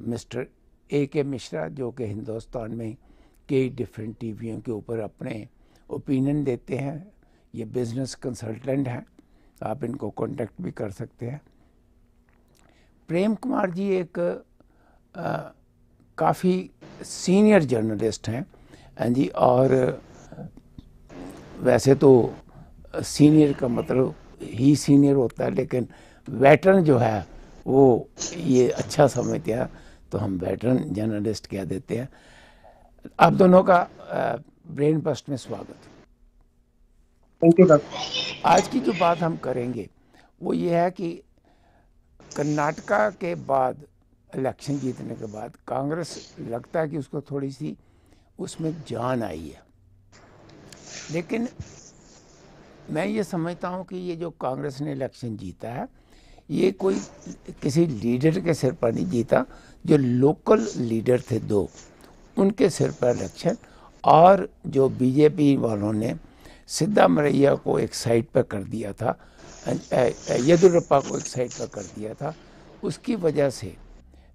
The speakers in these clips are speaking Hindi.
मिस्टर ए के मिश्रा, जो कि हिंदुस्तान में कई डिफरेंट टीवियों के ऊपर अपने ओपिनियन देते हैं। ये बिज़नेस कंसल्टेंट हैं। आप इनको कांटेक्ट भी कर सकते हैं। प्रेम कुमार जी एक काफ़ी सीनियर जर्नलिस्ट हैं। हैं जी, और वैसे तो सीनियर का मतलब ही सीनियर होता है, लेकिन वेटरन जो है, वो ये अच्छा समझते हैं। तो हम वेटरन जर्नलिस्ट कह देते हैं। आप दोनों का ब्रेन बस्ट में स्वागत। थैंक यू डॉक्टर आज की जो बात हम करेंगे वो ये है कि कर्नाटका के बाद इलेक्शन जीतने के बाद कांग्रेस लगता है कि उसको थोड़ी सी उसमें जान आई है। लेकिन मैं ये समझता हूँ कि ये जो कांग्रेस ने इलेक्शन जीता है ये कोई किसी लीडर के सिर पर नहीं जीता। जो लोकल लीडर थे दो, उनके सिर पर इलेक्शन और जो बीजेपी वालों ने सिद्धा मरैया को एक साइड पर कर दिया था येदुरप्पा को एक साइड पर कर दिया था, उसकी वजह से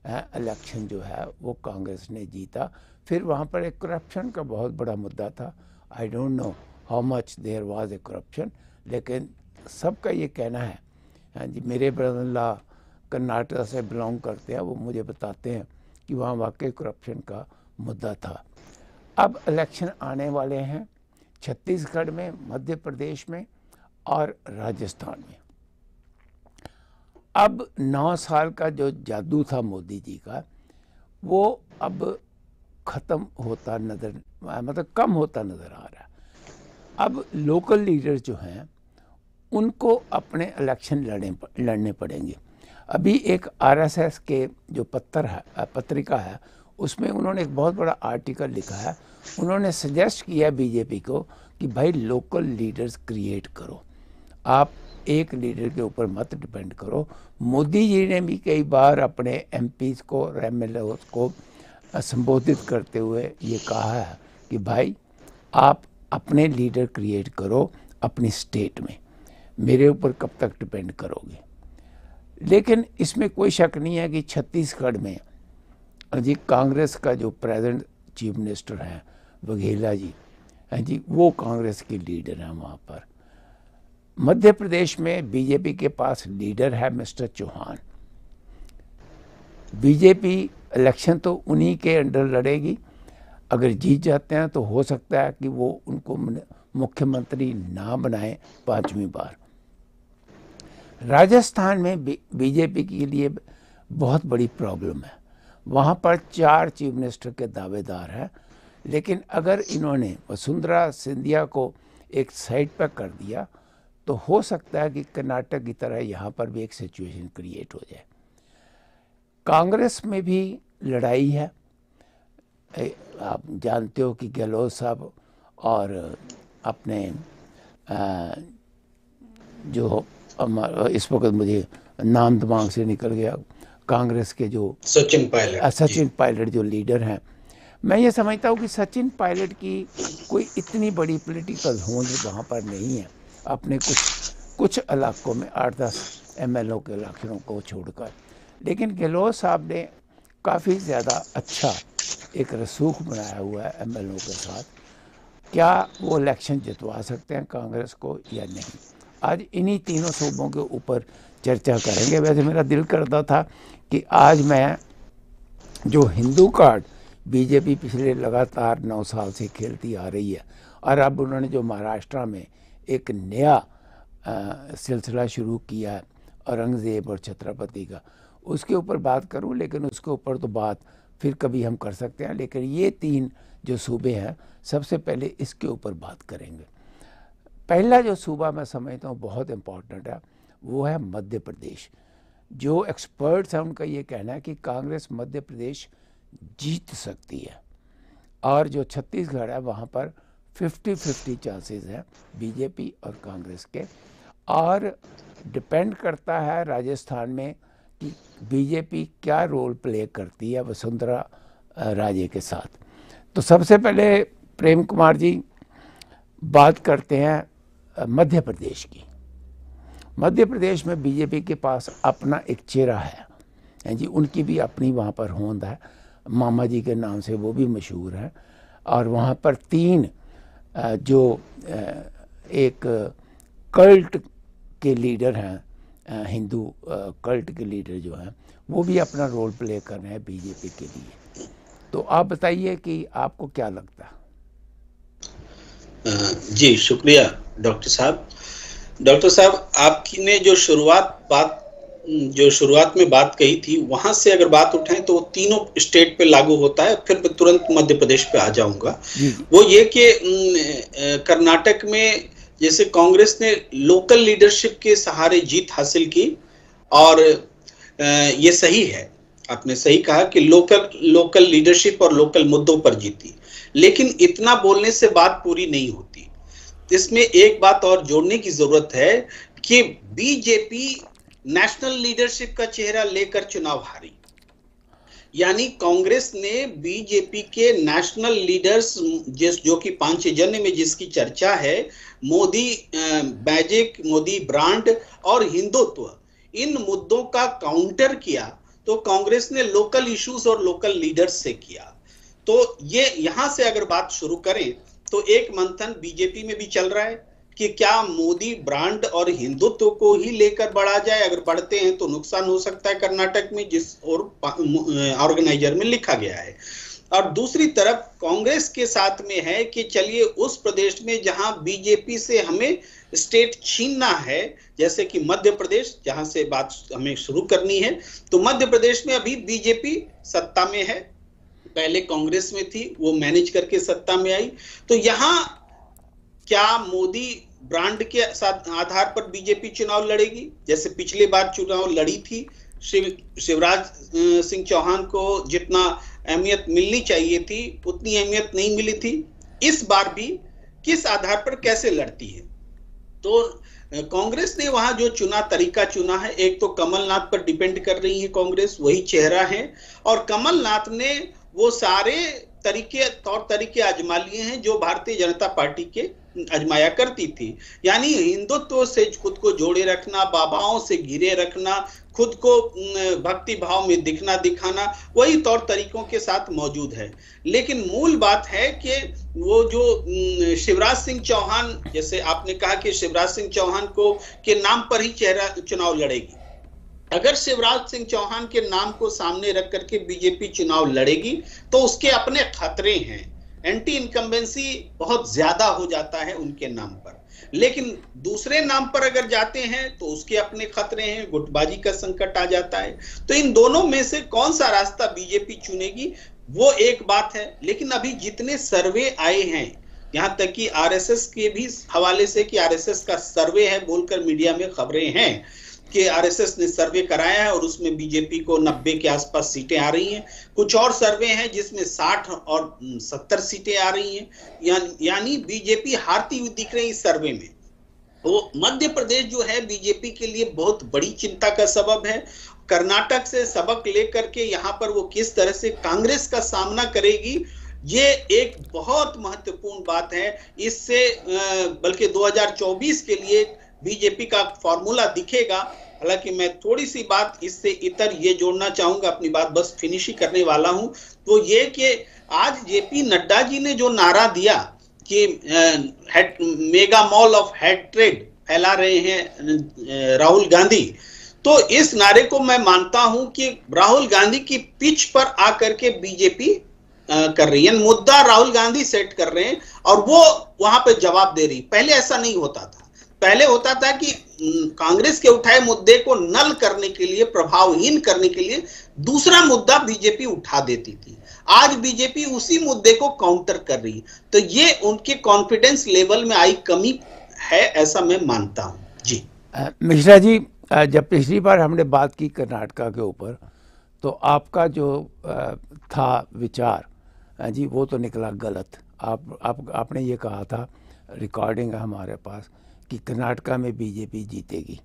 इलेक्शन जो है वो कांग्रेस ने जीता। फिर वहाँ पर एक करप्शन का बहुत बड़ा मुद्दा था। I don't know how much there was a corruption लेकिन सबका ये कहना है हाँ जी, मेरे ब्रदर ला कर्नाटक से बिलोंग करते हैं, वो मुझे बताते हैं कि वहाँ वाकई करप्शन का मुद्दा था। अब इलेक्शन आने वाले हैं छत्तीसगढ़ में, मध्य प्रदेश में और राजस्थान में। अब नौ साल का जो जादू था मोदी जी का, वो अब ख़त्म होता नज़र मतलब कम होता नज़र आ रहा अब लोकल लीडर जो हैं, उनको अपने इलेक्शन लड़ने लड़ने पड़ेंगे। अभी एक आरएसएस के जो पत्र है पत्रिका है, उसमें उन्होंने एक बहुत बड़ा आर्टिकल लिखा है। उन्होंने सजेस्ट किया बीजेपी को कि भाई लोकल लीडर्स क्रिएट करो। आप एक लीडर के ऊपर मत डिपेंड करो। मोदी जी ने भी कई बार अपने एम को और एम को संबोधित करते हुए ये कहा है कि भाई, आप अपने लीडर क्रिएट करो अपनी स्टेट में। मेरे ऊपर कब तक डिपेंड करोगे? लेकिन इसमें कोई शक नहीं है कि छत्तीसगढ़ में जी, कांग्रेस का जो प्रेजेंट चीफ मिनिस्टर हैं, बघेला जी, हैं जी, वो कांग्रेस के लीडर हैं वहाँ पर। मध्य प्रदेश में बीजेपी के पास लीडर है मिस्टर चौहान। बीजेपी इलेक्शन तो उन्हीं के अंडर लड़ेगी। अगर जीत जाते हैं तो हो सकता है कि वो उनको मुख्यमंत्री ना बनाए पांचवी बार। राजस्थान में बीजेपी के लिए बहुत बड़ी प्रॉब्लम है। वहाँ पर चार चीफ मिनिस्टर के दावेदार हैं, लेकिन अगर इन्होंने वसुंधरा सिंधिया को एक साइड पर कर दिया तो हो सकता है कि कर्नाटक की तरह यहाँ पर भी एक सिचुएशन क्रिएट हो जाए। कांग्रेस में भी लड़ाई है। आप जानते हो कि गहलोत साहब और अपने जो इस वक्त मुझे नाम दिमाग से निकल गया कांग्रेस के जो सचिन पायलट सचिन पायलट जो लीडर हैं। मैं ये समझता हूँ कि सचिन पायलट की कोई इतनी बड़ी पॉलिटिकल होंद वहाँ पर नहीं है। अपने कुछ कुछ इलाकों में आठ दस एम एल के इलाकों को छोड़कर। लेकिन गहलोत साहब ने काफ़ी ज़्यादा अच्छा एक रसूख बनाया हुआ है एम के साथ। क्या वो इलेक्शन जितवा सकते हैं कांग्रेस को या नहीं? आज इन्हीं तीनों सूबों के ऊपर चर्चा करेंगे। वैसे मेरा दिल करता था कि आज मैं जो हिंदू कार्ड बीजेपी पिछले लगातार नौ साल से खेलती आ रही है, और अब उन्होंने जो महाराष्ट्र में एक नया सिलसिला शुरू किया है, औरंगज़ेब और छत्रपति का, उसके ऊपर बात करूँ, लेकिन उसके ऊपर तो बात फिर कभी हम कर सकते हैं, लेकिन ये तीन जो सूबे हैं, सबसे पहले इसके ऊपर बात करेंगे। पहला जो सूबा मैं समझता हूँ बहुत इंपॉर्टेंट है, वो है मध्य प्रदेश। जो एक्सपर्ट्स हैं, उनका ये कहना है कि कांग्रेस मध्य प्रदेश जीत सकती है। और जो छत्तीसगढ़ है, वहाँ पर 50-50 चांसेस हैं बीजेपी और कांग्रेस के। और डिपेंड करता है राजस्थान में कि बीजेपी क्या रोल प्ले करती है वसुंधरा राजे के साथ। तो सबसे पहले प्रेम कुमार जी बात करते हैं मध्य प्रदेश की। मध्य प्रदेश में बीजेपी के पास अपना एक चेहरा है जी उनकी भी अपनी वहाँ पर होंद है। मामा जी के नाम से वो भी मशहूर है। और वहाँ पर तीन जो एक कल्ट के लीडर हैं हिंदू कल्ट के लीडर जो हैं, वो भी अपना रोल प्ले कर रहे हैं बीजेपी के लिए। तो आप बताइए कि आपको क्या लगता है? जी शुक्रिया डॉक्टर साहब। डॉक्टर साहब आपकी ने जो शुरुआत बात जो शुरुआत में बात कही थी वहाँ से अगर बात उठाएँ तो वो तीनों स्टेट पे लागू होता है फिर मैं तुरंत मध्य प्रदेश पे आ जाऊँगा। वो ये कि कर्नाटक में जैसे कांग्रेस ने लोकल लीडरशिप के सहारे जीत हासिल की और ये सही है। आपने सही कहा कि लोकल लोकल लीडरशिप और लोकल मुद्दों पर जीती। लेकिन इतना बोलने से बात पूरी नहीं होती। इसमें एक बात और जोड़ने की ज़रूरत है कि बीजेपी नेशनल लीडरशिप का चेहरा लेकर चुनाव हारी। यानी कांग्रेस ने बीजेपी के नेशनल लीडर्स जिस जो कि पाँच जन में जिसकी चर्चा है, मोदी मैजिक मोदी ब्रांड और हिंदुत्व, इन मुद्दों का काउंटर किया तो कांग्रेस ने लोकल इश्यूज़ और लोकल लीडर्स से किया। तो ये यहाँ से अगर बात शुरू करें तो एक मंथन बीजेपी में भी चल रहा है कि क्या मोदी ब्रांड और हिंदुत्व को ही लेकर बढ़ा जाए। अगर बढ़ते हैं तो नुकसान हो सकता है कर्नाटक में, जिस और ऑर्गेनाइजर में लिखा गया है। और दूसरी तरफ़ कांग्रेस के साथ में है कि चलिए उस प्रदेश में जहाँ बीजेपी से हमें स्टेट छीनना है, जैसे कि मध्य प्रदेश, जहाँ से बात हमें शुरू करनी है तो मध्य प्रदेश में अभी बीजेपी सत्ता में है। पहले कांग्रेस में थी, वो मैनेज करके सत्ता में आई। तो यहाँ क्या मोदी ब्रांड के आधार पर बीजेपी चुनाव लड़ेगी? जैसे पिछले बार चुनाव लड़ी थी, शिव, शिवराज सिंह चौहान को जितना अहमियत मिलनी चाहिए थी, उतनी अहमियत नहीं मिली थी। इस बार भी किस आधार पर कैसे लड़ती है? तो कांग्रेस ने वहाँ जो चुना, तरीका चुना है, एक तो कमलनाथ पर डिपेंड कर रही है कांग्रेस, वही चेहरा है। और कमलनाथ ने वो सारे तरीके, तौर तरीके आजमा लिए हैं जो भारतीय जनता पार्टी के अजमाया करती थी। यानी हिंदुत्व से खुद को जोड़े रखना, बाबाओं से घिरे रखना, खुद को भक्ति भाव में दिखना दिखाना, वही तौर तरीकों के साथ मौजूद है। लेकिन मूल बात है कि वो जो शिवराज सिंह चौहान, जैसे आपने कहा कि शिवराज सिंह चौहान को, के नाम पर ही चेहरा, चुनाव लड़ेगी। अगर शिवराज सिंह चौहान के नाम को सामने रख करके बीजेपी चुनाव लड़ेगी तो उसके अपने खतरे हैं। एंटी इनकम्बेंसी बहुत ज़्यादा हो जाता है उनके नाम पर। लेकिन दूसरे नाम पर अगर जाते हैं तो उसके अपने खतरे हैं, गुटबाजी का संकट आ जाता है। तो इन दोनों में से कौन सा रास्ता बीजेपी चुनेगी, वो एक बात है। लेकिन अभी जितने सर्वे आए हैं, यहाँ तक कि आरएसएस के भी हवाले से कि आरएसएस का सर्वे है, बोलकर मीडिया में खबरें हैं कि आरएसएस ने सर्वे कराया है और उसमें बीजेपी को 90 के आसपास सीटें आ रही हैं। कुछ और सर्वे हैं जिसमें 60 और 70 सीटें आ रही हैं। या, यानी बीजेपी हारती हुई दिख रही इस सर्वे में। तो मध्य प्रदेश जो है बीजेपी के लिए बहुत बड़ी चिंता का सबब है। कर्नाटक से सबक लेकर के यहाँ पर वो किस तरह से कांग्रेस का सामना करेगी ये एक बहुत महत्वपूर्ण बात है। इससे बल्कि 2024 के लिए बीजेपी का फॉर्मूला दिखेगा, हालाँकि मैं थोड़ी सी बात इससे इतर ये जोड़ना चाहूँगा, अपनी बात बस फिनिश ही करने वाला हूँ। तो ये कि आज जेपी नड्डा जी ने जो नारा दिया कि mega mall of hate trade फैला रहे हैं राहुल गांधी तो इस नारे को मैं मानता हूँ कि राहुल गांधी की पिच पर आकर के बीजेपी कर रही है। मुद्दा राहुल गांधी सेट कर रहे हैं और वो वहाँ पे जवाब दे रही। पहले ऐसा नहीं होता था। पहले होता था कि कांग्रेस के उठाए मुद्दे को नल करने के लिए, प्रभावहीन करने के लिए दूसरा मुद्दा बीजेपी उठा देती थी। आज बीजेपी उसी मुद्दे को काउंटर कर रही तो ये उनके कॉन्फिडेंस लेवल में आई कमी है, ऐसा मैं मानता हूँ। जी। मिश्रा जी जब पिछली बार हमने बात की कर्नाटका के ऊपर तो आपका जो था विचार जी, वो तो निकला गलत। आप आप, आपने ये कहा था रिकॉर्डिंग है हमारे पास। कि कर्नाटका में बीजेपी जीतेगी।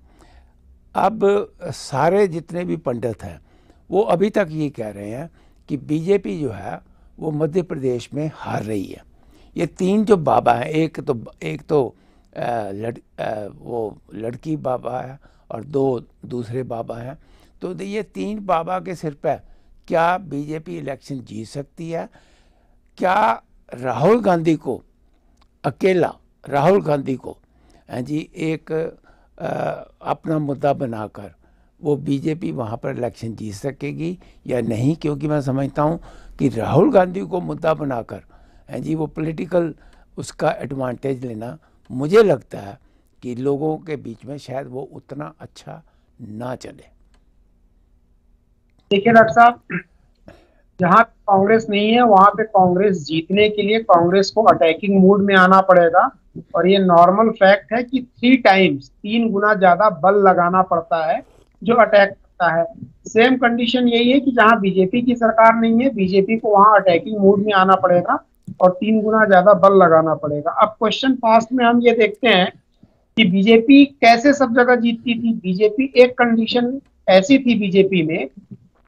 अब सारे जितने भी पंडित हैं वो अभी तक ये कह रहे हैं कि बीजेपी जो है वो मध्य प्रदेश में हार रही है। ये तीन जो बाबा हैं एक तो एक तो आ, लड़ आ, वो लड़की बाबा है और दो दूसरे बाबा हैं। तो ये तीन बाबा के सिर पर क्या बीजेपी इलेक्शन जीत सकती है? क्या राहुल गांधी को अकेला राहुल गांधी को जी, एक अपना मुद्दा बनाकर वो बीजेपी वहाँ पर इलेक्शन जीत सकेगी या नहीं, क्योंकि मैं समझता हूँ कि राहुल गांधी को मुद्दा बनाकर, हैं जी, वो पॉलिटिकल उसका एडवांटेज लेना मुझे लगता है कि लोगों के बीच में शायद वो उतना अच्छा ना चले। देखिए डॉक्टर साहब, जहाँ कांग्रेस नहीं है, वहाँ पे कांग्रेस जीतने के लिए कांग्रेस को अटैकिंग मूड में आना पड़ेगा। और ये नॉर्मल फैक्ट है कि थ्री टाइम्स तीन गुना ज़्यादा बल लगाना पड़ता है, जो अटैक करता है। सेम कंडीशन यही है कि जहाँ बीजेपी की सरकार नहीं है बीजेपी को वहाँ अटैकिंग मूड में आना पड़ेगा और तीन गुना ज़्यादा बल लगाना पड़ेगा। अब क्वेश्चन पास्ट में हम ये देखते हैं कि बीजेपी कैसे सब जगह जीतती थी। बीजेपी एक कंडीशन ऐसी थी बीजेपी में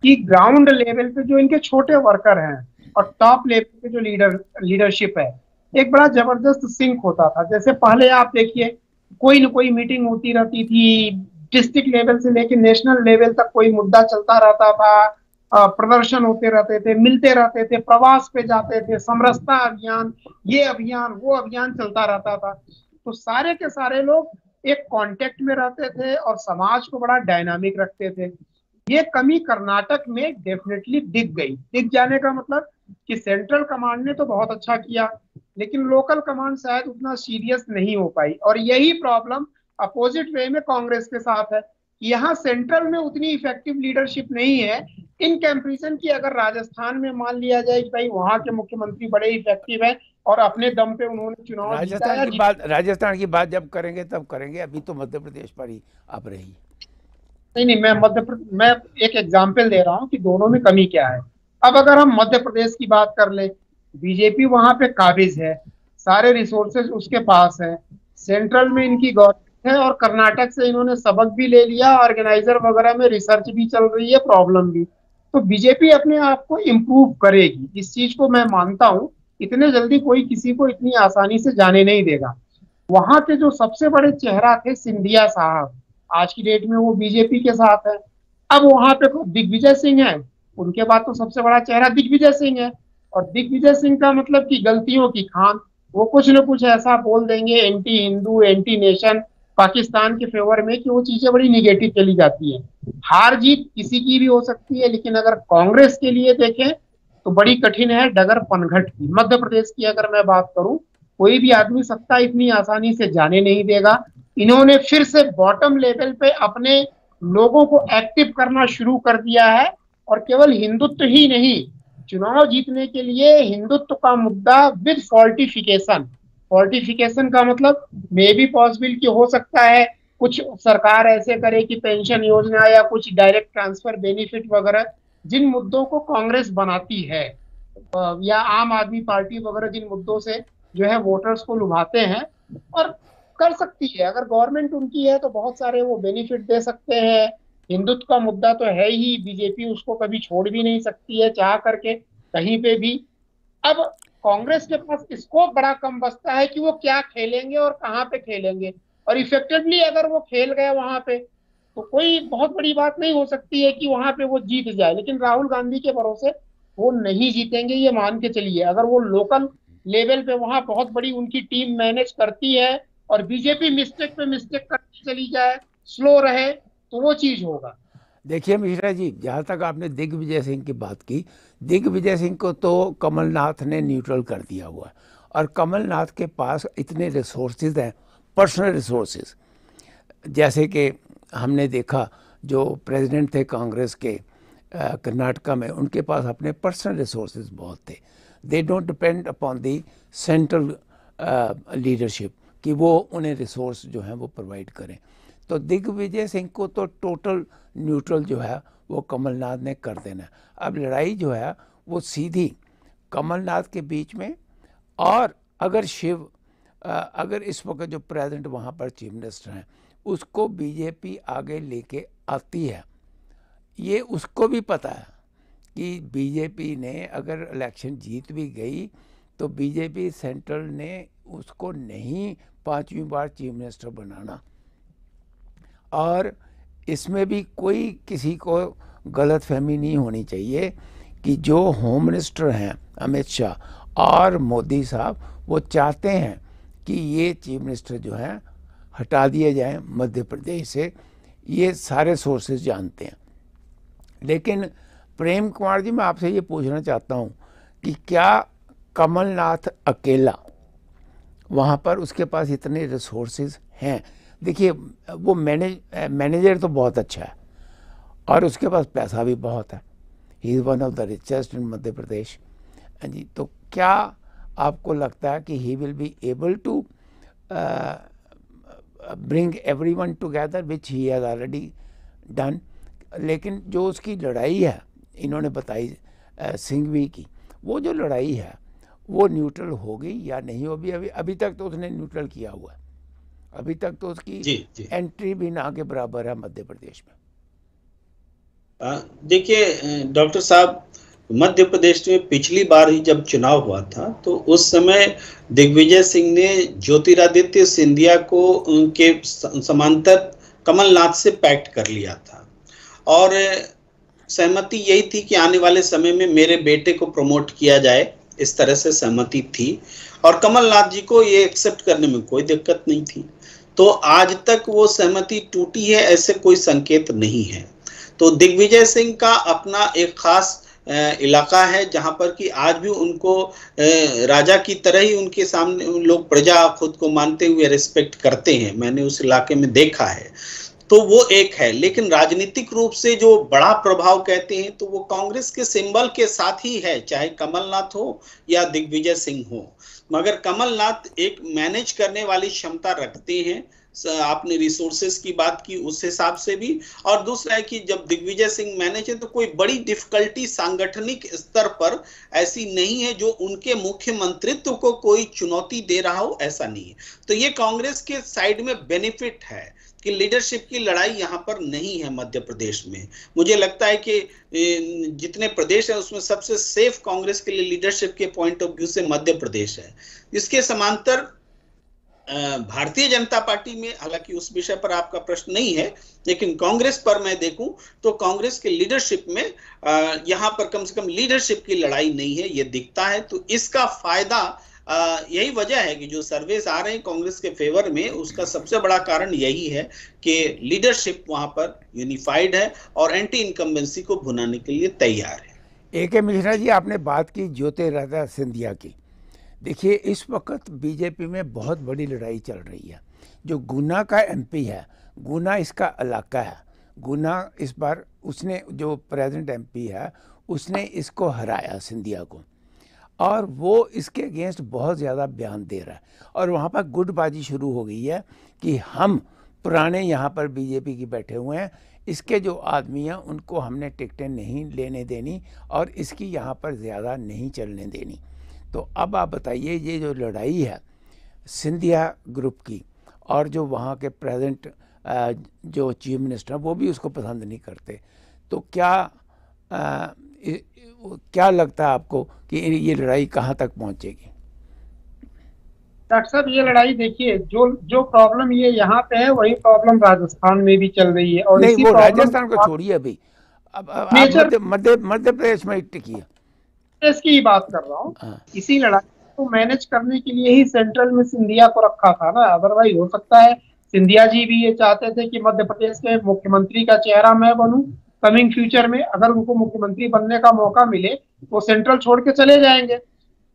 कि ग्राउंड लेवल पे जो इनके छोटे वर्कर हैं और टॉप लेवल पे जो लीडर लीडरशिप है एक बड़ा ज़बरदस्त सिंक होता था। जैसे पहले आप देखिए, कोई न कोई मीटिंग होती रहती थी डिस्ट्रिक्ट लेवल से लेकर नेशनल लेवल तक कोई मुद्दा चलता रहता था प्रदर्शन होते रहते थे, मिलते रहते थे, प्रवास पे जाते थे, समरसता अभियान, ये अभियान, वो अभियान चलता रहता था। तो सारे के सारे लोग एक कांटेक्ट में रहते थे और समाज को बड़ा डायनामिक रखते थे। ये कमी कर्नाटक में डेफिनेटली दिख गई। दिख जाने का मतलब कि सेंट्रल कमांड ने तो बहुत अच्छा किया लेकिन लोकल कमांड शायद उतना सीरियस नहीं हो पाई। और यही प्रॉब्लम अपोजिट वे में कांग्रेस के साथ है यहाँ सेंट्रल में उतनी इफ़ेक्टिव लीडरशिप नहीं है। इन कंपेरिजन की अगर राजस्थान में मान लिया जाए कि भाई वहाँ के मुख्यमंत्री बड़े इफ़ेक्टिव है और अपने दम पे उन्होंने चुनाव राजस्थान की बात राजस्थान की बात जब करेंगे तब करेंगे। अभी तो मध्य प्रदेश पर ही आप रही नहीं नहीं, मैं मध्य मैं एक एग्ज़ाम्पल दे रहा हूँ कि दोनों में कमी क्या है। अब अगर हम मध्य प्रदेश की बात कर ले बीजेपी वहाँ पे काबिज है, सारे रिसोर्सेज उसके पास है। सेंट्रल में इनकी गवर्नमेंट है और कर्नाटक से इन्होंने सबक भी ले लिया ऑर्गेनाइजर वगैरह में रिसर्च भी चल रही है प्रॉब्लम भी। तो बीजेपी अपने आप को इम्प्रूव करेगी। इस चीज़ को मैं मानता हूँ, इतने जल्दी कोई किसी को इतनी आसानी से जाने नहीं देगा। वहाँ के जो सबसे बड़े चेहरा थे सिंधिया साहब आज की डेट में वो बीजेपी के साथ है। अब वहाँ पे दिग्विजय सिंह है। उनके बाद तो सबसे बड़ा चेहरा दिग्विजय सिंह है। और दिग्विजय सिंह का मतलब कि गलतियों की खान, वो कुछ न कुछ ऐसा बोल देंगे anti Hindu anti nation Pakistan के फेवर में कि वो चीज़ें बड़ी निगेटिव चली जाती है। हार जीत किसी की भी हो सकती है, लेकिन अगर कांग्रेस के लिए देखें तो बड़ी कठिन है डगर पनघट की। मध्य प्रदेश की अगर मैं बात करूँ, कोई भी आदमी सत्ता इतनी आसानी से जाने नहीं देगा। इन्होंने फिर से बॉटम लेवल पे अपने लोगों को एक्टिव करना शुरू कर दिया है और केवल हिंदुत्व ही नहीं, चुनाव जीतने के लिए हिंदुत्व का मुद्दा विद फॉल्टिफिकेशन फॉल्टिफिकेशन का मतलब मे भी पॉसिबिल कि हो सकता है कुछ सरकार ऐसे करे कि पेंशन योजना या कुछ डायरेक्ट ट्रांसफ़र बेनिफिट वगैरह जिन मुद्दों को कांग्रेस बनाती है या आम आदमी पार्टी वगैरह जिन मुद्दों से जो है वोटर्स को लुभाते हैं और कर सकती है। अगर गवर्नमेंट उनकी है तो बहुत सारे वो बेनिफिट दे सकते हैं। हिंदुत्व का मुद्दा तो है ही। बीजेपी उसको कभी छोड़ भी नहीं सकती है, चाह करके कहीं पे भी। अब कांग्रेस के पास स्कोप बड़ा कम बचता है कि वो क्या खेलेंगे और कहाँ पे खेलेंगे। और इफेक्टिवली अगर वो खेल गए वहाँ पे तो कोई बहुत बड़ी बात नहीं हो सकती है कि वहाँ पे वो जीत जाए। लेकिन राहुल गांधी के भरोसे वो नहीं जीतेंगे, ये मान के चलिए। अगर वो लोकल लेवल पे वहाँ बहुत बड़ी उनकी टीम मैनेज करती है और बीजेपी मिस्टेक पे मिस्टेक करती चली जाए, स्लो रहे तो वो चीज़ होगा। देखिए मिश्रा जी, जहाँ तक आपने दिग्विजय सिंह की बात की, दिग्विजय सिंह को तो कमलनाथ ने न्यूट्रल कर दिया हुआ है। और कमलनाथ के पास इतने रिसोर्सेज हैं, पर्सनल रिसोर्सेज। जैसे कि हमने देखा, जो प्रेसिडेंट थे कांग्रेस के कर्नाटका में, उनके पास अपने पर्सनल रिसोर्सेज बहुत थे। They don't depend upon the central leadership कि वो उन्हें रिसोर्स जो हैं वो प्रोवाइड करें। तो दिग्विजय सिंह को तो टोटल न्यूट्रल जो है वो कमलनाथ ने कर देना अब लड़ाई जो है वो सीधी कमलनाथ के बीच में और अगर शिव अगर इस वक्त जो प्रेसिडेंट वहाँ पर चीफ मिनिस्टर हैं, उसको बीजेपी आगे लेके आती है। ये उसको भी पता है कि बीजेपी ने अगर इलेक्शन जीत भी गई तो बीजेपी सेंट्रल ने उसको नहीं पांचवी बार चीफ मिनिस्टर बनाना। और इसमें भी कोई किसी को गलत फहमी नहीं होनी चाहिए कि जो होम मिनिस्टर हैं अमित शाह और मोदी साहब, वो चाहते हैं कि ये चीफ मिनिस्टर जो हैं, हटा दिए जाएँ मध्य प्रदेश से। ये सारे सोर्सेज जानते हैं। लेकिन प्रेम कुमार जी, मैं आपसे ये पूछना चाहता हूँ कि क्या कमलनाथ अकेला। वहाँ पर उसके पास इतने रिसोर्सेज हैं। देखिए, वो मैनेज मैनेजर तो बहुत अच्छा है, और उसके पास पैसा भी बहुत है। He is one of the richest in Madhya Pradesh ji तो क्या आपको लगता है कि he will be able to bring everyone together which he has already done लेकिन जो उसकी लड़ाई है, इन्होंने बताई सिंघवी की, वो जो लड़ाई है वो न्यूट्रल हो गई या नहीं हो अभी अभी तक तो उसने न्यूट्रल किया हुआ है। अभी तक तो उसकी जी, जी. एंट्री भी ना के बराबर है मध्य प्रदेश में। देखिए डॉक्टर साहब मध्य प्रदेश में पिछली बार ही जब चुनाव हुआ था तो उस समय दिग्विजय सिंह ने ज्योतिरादित्य सिंधिया को उनके समांतर कमलनाथ से पैक्ट कर लिया था। और सहमति यही थी कि आने वाले समय में मेरे बेटे को प्रमोट किया जाए। इस तरह से सहमति थी। और कमलनाथ जी को ये एक्सेप्ट करने में कोई दिक्कत नहीं थी। तो आज तक वो सहमति टूटी है, ऐसे कोई संकेत नहीं है। तो दिग्विजय सिंह का अपना एक खास इलाका है, जहाँ पर कि आज भी उनको राजा की तरह ही उनके सामने लोग प्रजा खुद को मानते हुए रिस्पेक्ट करते हैं। मैंने उस इलाके में देखा है। तो वो एक है। लेकिन राजनीतिक रूप से जो बड़ा प्रभाव कहते हैं तो वो कांग्रेस के सिंबल के साथ ही है, चाहे कमलनाथ हो या दिग्विजय सिंह हो। मगर कमलनाथ एक मैनेज करने वाली क्षमता रखते हैं। आपने रिसोर्सेस की बात की उस हिसाब से भी। और दूसरा है कि जब दिग्विजय सिंह मैनेज है तो कोई बड़ी डिफिकल्टी सांगठनिक स्तर पर ऐसी नहीं है जो उनके मुख्यमंत्रित्व को कोई चुनौती दे रहा हो, ऐसा नहीं है। तो ये कांग्रेस के साइड में बेनिफिट है। कि लीडरशिप की लड़ाई यहाँ पर नहीं है मध्य प्रदेश में। मुझे लगता है कि जितने प्रदेश हैं उसमें सबसे सेफ़ कांग्रेस के लिए लीडरशिप के पॉइंट ऑफ़ व्यू से मध्य प्रदेश है। इसके समांतर भारतीय जनता पार्टी में, हालाँकि उस विषय पर आपका प्रश्न नहीं है, लेकिन कांग्रेस पर मैं देखूँ तो कांग्रेस के लीडरशिप में यहाँ पर कम से कम लीडरशिप की लड़ाई नहीं है, ये दिखता है। तो इसका फ़ायदा यही वजह है कि जो सर्वेस आ रहे हैं कांग्रेस के फेवर में, उसका सबसे बड़ा कारण यही है कि लीडरशिप वहाँ पर यूनिफाइड है और एंटी इनकम्बेंसी को भुनाने के लिए तैयार है। ए के मिश्रा जी, आपने बात की ज्योतिरादित्य सिंधिया की। देखिए, इस वक्त बीजेपी में बहुत बड़ी लड़ाई चल रही है। जो गुना का एमपी है, गुना इसका इलाका है। गुना इस बार उसने, जो प्रेजेंट एमपी है, उसने इसको हराया सिंधिया को। और वो इसके अगेंस्ट बहुत ज़्यादा बयान दे रहा है। और वहाँ पर गुटबाजी शुरू हो गई है कि हम पुराने यहाँ पर बीजेपी की बैठे हुए हैं, इसके जो आदमी हैं, उनको हमने टिकटें नहीं लेने देनी और इसकी यहाँ पर ज़्यादा नहीं चलने देनी। तो अब आप बताइए, ये जो लड़ाई है सिंधिया ग्रुप की और जो वहाँ के प्रेजेंट जो चीफ मिनिस्टर वो भी उसको पसंद नहीं करते। तो क्या क्या लगता है आपको कि ये लड़ाई कहाँ तक पहुँचेगी? डॉक्टर साहब ये लड़ाई देखिए जो जो प्रॉब्लम ये यहाँ पे है वही प्रॉब्लम राजस्थान में भी चल रही है। और नहीं वो राजस्थान को छोड़िए अभी। अब मध्य मध्य प्रदेश में टिकी है प्रदेश की ही बात कर रहा हूँ। हाँ। इसी लड़ाई को मैनेज करने के लिए ही सेंट्रल में सिंधिया को रखा था ना। अदरवाइज़ हो सकता है सिंधिया जी भी ये चाहते थे कि मध्य प्रदेश के मुख्यमंत्री का चेहरा मैं बनूं। कमिंग फ्यूचर में अगर उनको मुख्यमंत्री बनने का मौका मिले, वो सेंट्रल छोड़ के चले जाएँगे।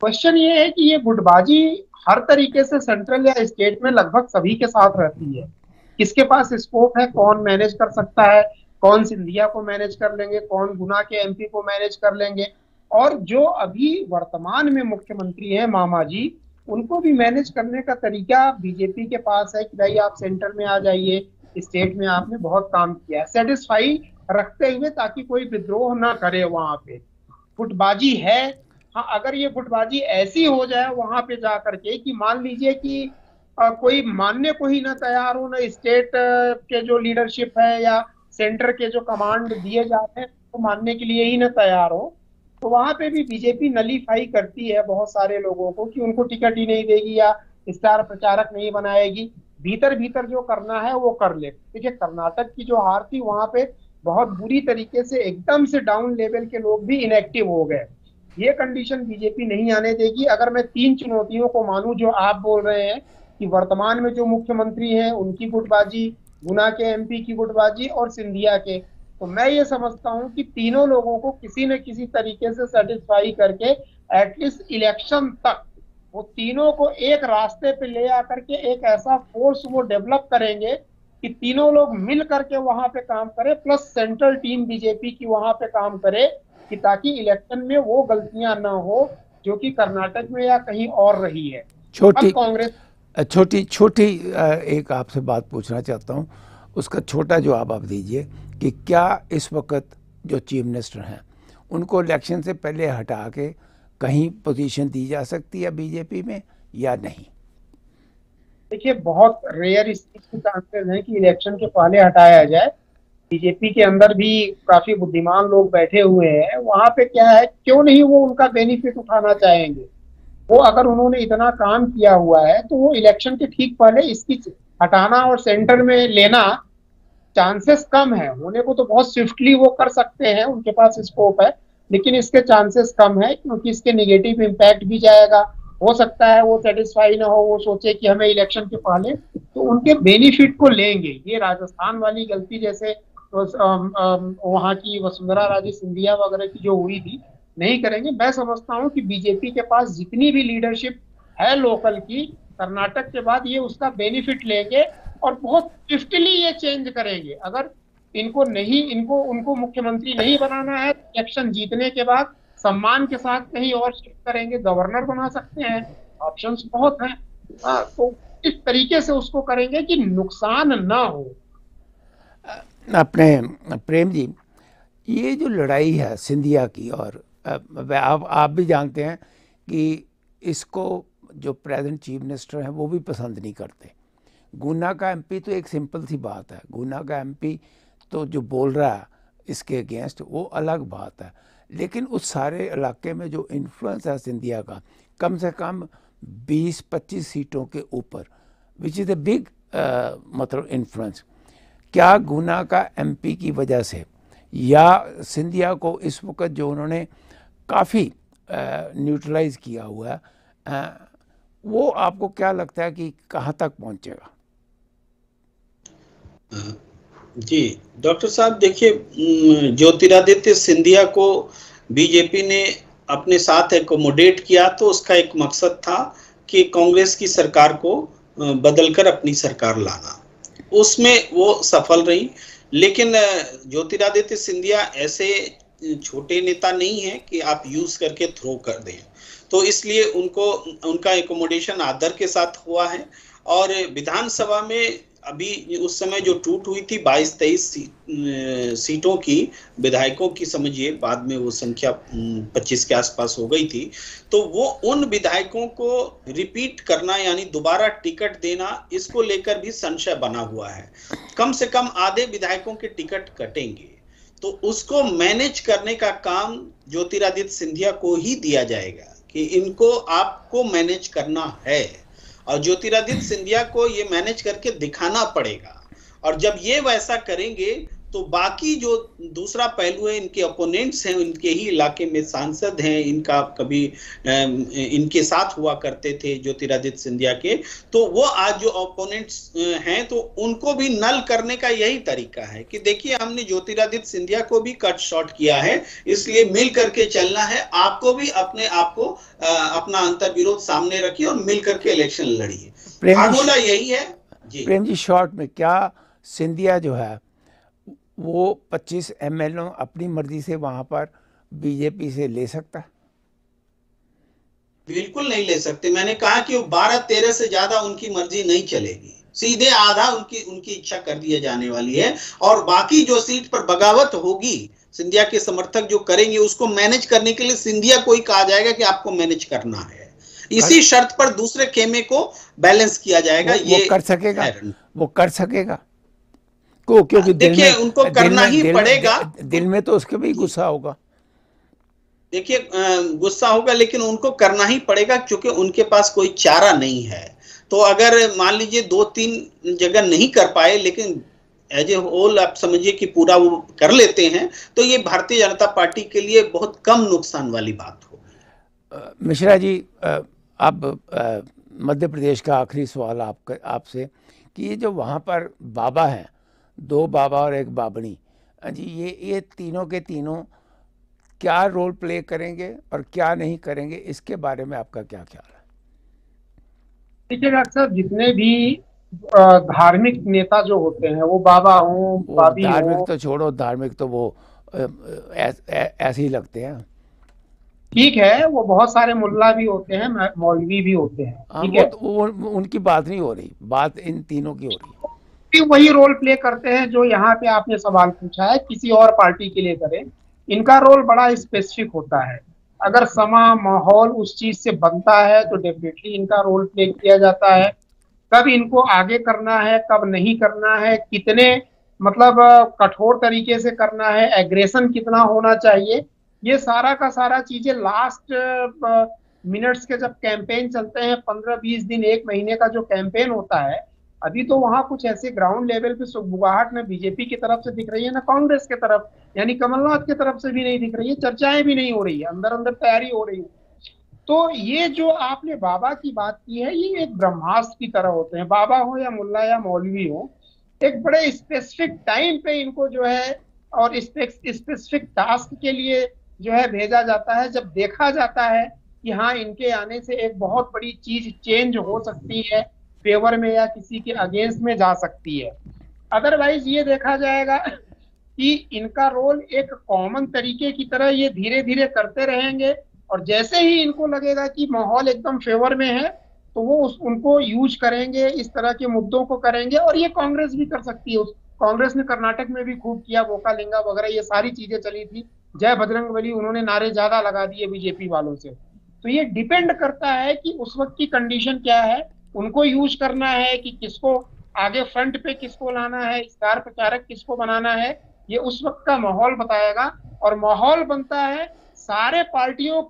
क्वेश्चन ये है कि ये गुटबाजी हर तरीके से सेंट्रल या स्टेट में लगभग सभी के साथ रहती है। किसके पास स्कोप है, कौन मैनेज कर सकता है, कौन सिंधिया को मैनेज कर लेंगे, कौन गुना के एमपी को मैनेज कर लेंगे। और जो अभी वर्तमान में मुख्यमंत्री हैं मामा जी, उनको भी मैनेज करने का तरीका बीजेपी के पास है कि भाई आप सेंटर में आ जाइए, स्टेट में आपने बहुत काम किया है। सेटिस्फाई रखते हुए ताकि कोई विद्रोह ना करे वहाँ पे। फुटबाजी है। हाँ अगर ये फुटबाजी ऐसी हो जाए वहाँ पे जा करके कि मान लीजिए कि आ, कोई मानने को ही ना तैयार हो ना स्टेट के जो लीडरशिप है या सेंटर के जो कमांड दिए जा रहे हैं तो मानने के लिए ही ना तैयार हो तो वहाँ पे भी बीजेपी नलीफाई करती है बहुत सारे लोगों को कि उनको टिकट ही नहीं देगी या स्टार प्रचारक नहीं बनाएगी। भीतर भीतर जो करना है वो कर ले। देखिए कर्नाटक की जो हार थी वहाँ पे बहुत बुरी तरीके से एकदम से डाउन लेवल के लोग भी इनएक्टिव हो गए। ये कंडीशन बीजेपी नहीं आने देगी। अगर मैं तीन चुनौतियों को मानूं जो आप बोल रहे हैं कि वर्तमान में जो मुख्यमंत्री हैं, उनकी गुटबाजी, गुना के एमपी की गुटबाजी और सिंधिया के तो मैं ये समझता हूँ कि तीनों लोगों को किसी न किसी तरीके से सेटिस्फाई करके एटलीस्ट इलेक्शन तक वो तीनों को एक रास्ते पे ले आकर के एक ऐसा फोर्स वो डेवलप करेंगे कि तीनों लोग मिल करके वहाँ पे काम करें प्लस सेंट्रल टीम बीजेपी की वहाँ पे काम करे कि ताकि इलेक्शन में वो गलतियाँ ना हो जो कि कर्नाटक में या कहीं और रही है। छोटी कांग्रेस छोटी छोटी एक आपसे बात पूछना चाहता हूँ। उसका छोटा जवाब आप दीजिए कि क्या इस वक्त जो चीफ मिनिस्टर हैं उनको इलेक्शन से पहले हटा के कहीं पोजीशन दी जा सकती है बीजेपी में या नहीं? देखिए, बहुत रेयर इस चीज़ के चांसेस हैं कि इलेक्शन के पहले हटाया जाए। बीजेपी के अंदर भी काफ़ी बुद्धिमान लोग बैठे हुए हैं। वहाँ पे क्या है, क्यों नहीं वो उनका बेनिफिट उठाना चाहेंगे? वो अगर उन्होंने इतना काम किया हुआ है तो वो इलेक्शन के ठीक पहले इसकी हटाना और सेंटर में लेना चांसेस कम है। होने को तो बहुत स्विफ्टली वो कर सकते हैं, उनके पास स्कोप है, लेकिन इसके चांसेस कम है, क्योंकि इसके निगेटिव इम्पैक्ट भी जाएगा। हो सकता है वो सेटिस्फाई ना हो वो सोचे कि हमें इलेक्शन के पहले तो उनके बेनिफिट को लेंगे। ये राजस्थान वाली गलती जैसे तो, वहाँ की वसुंधरा राजे सिंधिया वगैरह की जो हुई थी नहीं करेंगे। मैं समझता हूँ कि बीजेपी के पास जितनी भी लीडरशिप है लोकल की कर्नाटक के बाद ये उसका बेनिफिट लेंगे और बहुत स्विफ्टली ये चेंज करेंगे। अगर इनको नहीं इनको उनको मुख्यमंत्री नहीं बनाना है इलेक्शन जीतने के बाद सम्मान के साथ कहीं और शिफ्ट करेंगे गवर्नर बना सकते हैं ऑप्शंस बहुत हैं। हाँ, तो इस तरीके से उसको करेंगे कि नुकसान ना हो। अपने प्रेम जी ये जो लड़ाई है सिंधिया की और आप आप भी जानते हैं कि इसको जो प्रेजेंट चीफ मिनिस्टर हैं वो भी पसंद नहीं करते। गुना का एमपी तो एक सिंपल सी बात है। गुना का एमपी तो जो बोल रहा है इसके अगेंस्ट वो अलग बात है। लेकिन उस सारे इलाके में जो इन्फ्लुएंस है सिंधिया का कम से कम 20-25 सीटों के ऊपर विच इज़ ए बिग मतलब इन्फ्लुएंस क्या गुना का एमपी की वजह से या सिंधिया को इस वक्त जो उन्होंने काफ़ी न्यूट्रलाइज किया हुआ है आ, वो आपको क्या लगता है कि कहाँ तक पहुँचेगा? जी, डॉक्टर साहब, देखिए ज्योतिरादित्य सिंधिया को बीजेपी ने अपने साथ एकोमोडेट किया तो उसका एक मकसद था कि कांग्रेस की सरकार को बदलकर अपनी सरकार लाना। उसमें वो सफल रही, लेकिन ज्योतिरादित्य सिंधिया ऐसे छोटे नेता नहीं है कि आप यूज़ करके थ्रो कर दें। तो इसलिए उनको, उनका एकोमोडेशन आदर के साथ हुआ है और विधानसभा में अभी उस समय जो टूट हुई थी 22 तेईस सी, सीटों की विधायकों की समझिए बाद में वो संख्या 25 के आसपास हो गई थी तो वो उन विधायकों को रिपीट करना यानी दोबारा टिकट देना इसको लेकर भी संशय बना हुआ है। कम से कम आधे विधायकों के टिकट कटेंगे। तो उसको मैनेज करने का काम ज्योतिरादित्य सिंधिया को ही दिया जाएगा कि इनको आपको मैनेज करना है। और ज्योतिरादित्य सिंधिया को ये मैनेज करके दिखाना पड़ेगा। और जब ये वैसा करेंगे तो बाकी जो दूसरा पहलू है इनके अपोनेंट्स हैं इनके ही इलाके में सांसद हैं इनका कभी इनके साथ हुआ करते थे ज्योतिरादित्य सिंधिया के तो वो आज जो अपोनेंट्स हैं तो उनको भी नल करने का यही तरीका है कि देखिए हमने ज्योतिरादित्य सिंधिया को भी कट शॉर्ट किया है इसलिए मिल करके चलना है आपको भी अपने आप को अपना अंतर विरोध सामने रखिए और मिल करके इलेक्शन लड़िए। फार्मूला यही है। जी। प्रेम जी शॉर्ट में क्या सिंधिया जो है वो 25 एम अपनी मर्ज़ी से वहाँ पर बीजेपी से ले सकता। है बिल्कुल नहीं ले सकते। मैंने कहा कि वो बारह तेरह से ज़्यादा उनकी मर्ज़ी नहीं चलेगी। सीधे आधा उनकी उनकी इच्छा कर दिया जाने वाली है। और बाकी जो सीट पर बगावत होगी सिंधिया के समर्थक जो करेंगे उसको मैनेज करने के लिए सिंधिया को ही कहा जाएगा कि आपको मैनेज करना है। इसी शर्त पर दूसरे खेमे को बैलेंस किया जाएगा। वो, ये वो कर सकेगा। वो कर सकेगा। को क्योंकि देखिए उनको करना ही पड़ेगा। दिल में तो उसके भी गुस्सा होगा। देखिए गुस्सा होगा लेकिन उनको करना ही पड़ेगा क्योंकि उनके पास कोई चारा नहीं है। तो अगर मान लीजिए दो तीन जगह नहीं कर पाए लेकिन एज ए होल आप समझिए कि पूरा वो कर लेते हैं तो ये भारतीय जनता पार्टी के लिए बहुत कम नुकसान वाली बात होगी मिश्रा जी अब मध्य प्रदेश का आखिरी सवाल आप आपसे कि ये जो वहाँ पर बाबा हैं दो बाबा और एक बाबनी। जी ये ये तीनों के तीनों क्या रोल प्ले करेंगे और क्या नहीं करेंगे इसके बारे में आपका क्या ख्याल है? देखिए डॉक्टर साहब जितने भी धार्मिक नेता जो होते हैं वो बाबा हो बाबी धार्मिक तो छोड़ो धार्मिक तो वो ऐसे ही लगते हैं। ठीक है वो बहुत सारे मुल्ला भी होते हैं मौलवी भी होते हैं हाँ, ठीक है? तो वो, उनकी बात नहीं हो रही बात इन तीनों की हो रही है। वही रोल प्ले करते हैं जो यहाँ पे आपने सवाल पूछा है, किसी और पार्टी के लिए करें। इनका रोल बड़ा स्पेसिफिक होता है। अगर समा, माहौल उस चीज़ से बनता है तो डेफिनेटली इनका रोल प्ले किया जाता है। कब इनको आगे करना है, कब नहीं करना है, कितने मतलब कठोर तरीके से करना है एग्रेशन कितना होना चाहिए, ये सारा का सारा चीज़ें लास्ट मिनट्स के जब कैंपेन चलते हैं, पंद्रह बीस दिन, एक महीने का जो कैंपेन होता है अभी तो वहाँ कुछ ऐसे ग्राउंड लेवल पे सुखबुगाहट न बीजेपी की तरफ़ से दिख रही है, ना कांग्रेस की तरफ़, यानी कमलनाथ की तरफ़ से भी नहीं दिख रही है, चर्चाएँ भी नहीं हो रही है अंदर अंदर तैयारी हो रही है। तो ये जो आपने बाबा की बात की है, ये एक ब्रह्मास्त्र की तरह होते हैं, बाबा हो या मुल्ला या मौलवी हो, एक बड़े स्पेसिफिक टाइम पे इनको जो है, और स्पेसिफिक टास्क के लिए जो है भेजा जाता है, जब देखा जाता है कि हाँ इनके आने से एक बहुत बड़ी चीज़ चेंज हो सकती है फेवर में या किसी के अगेंस्ट में जा सकती है। अदरवाइज़ ये देखा जाएगा कि इनका रोल एक कॉमन तरीके की तरह ये धीरे धीरे करते रहेंगे और जैसे ही इनको लगेगा कि माहौल एकदम फेवर में है तो वो उस, उनको यूज़ करेंगे, इस तरह के मुद्दों को करेंगे और ये कांग्रेस भी कर सकती है। कांग्रेस ने कर्नाटक में भी खूब किया वोका लिंगा वगैरह, ये सारी चीज़ें चली थी। जय बजरंग बली, उन्होंने नारे ज़्यादा लगा दिए बीजेपी वालों से। तो ये डिपेंड करता है कि उस वक्त की कंडीशन क्या है उनको यूज़ करना है कि किसको आगे फ्रंट पे किसको लाना है, स्टार प्रचारक किसको बनाना है, ये उस वक्त का माहौल बताएगा। और माहौल बनता है, सारे पार्टियों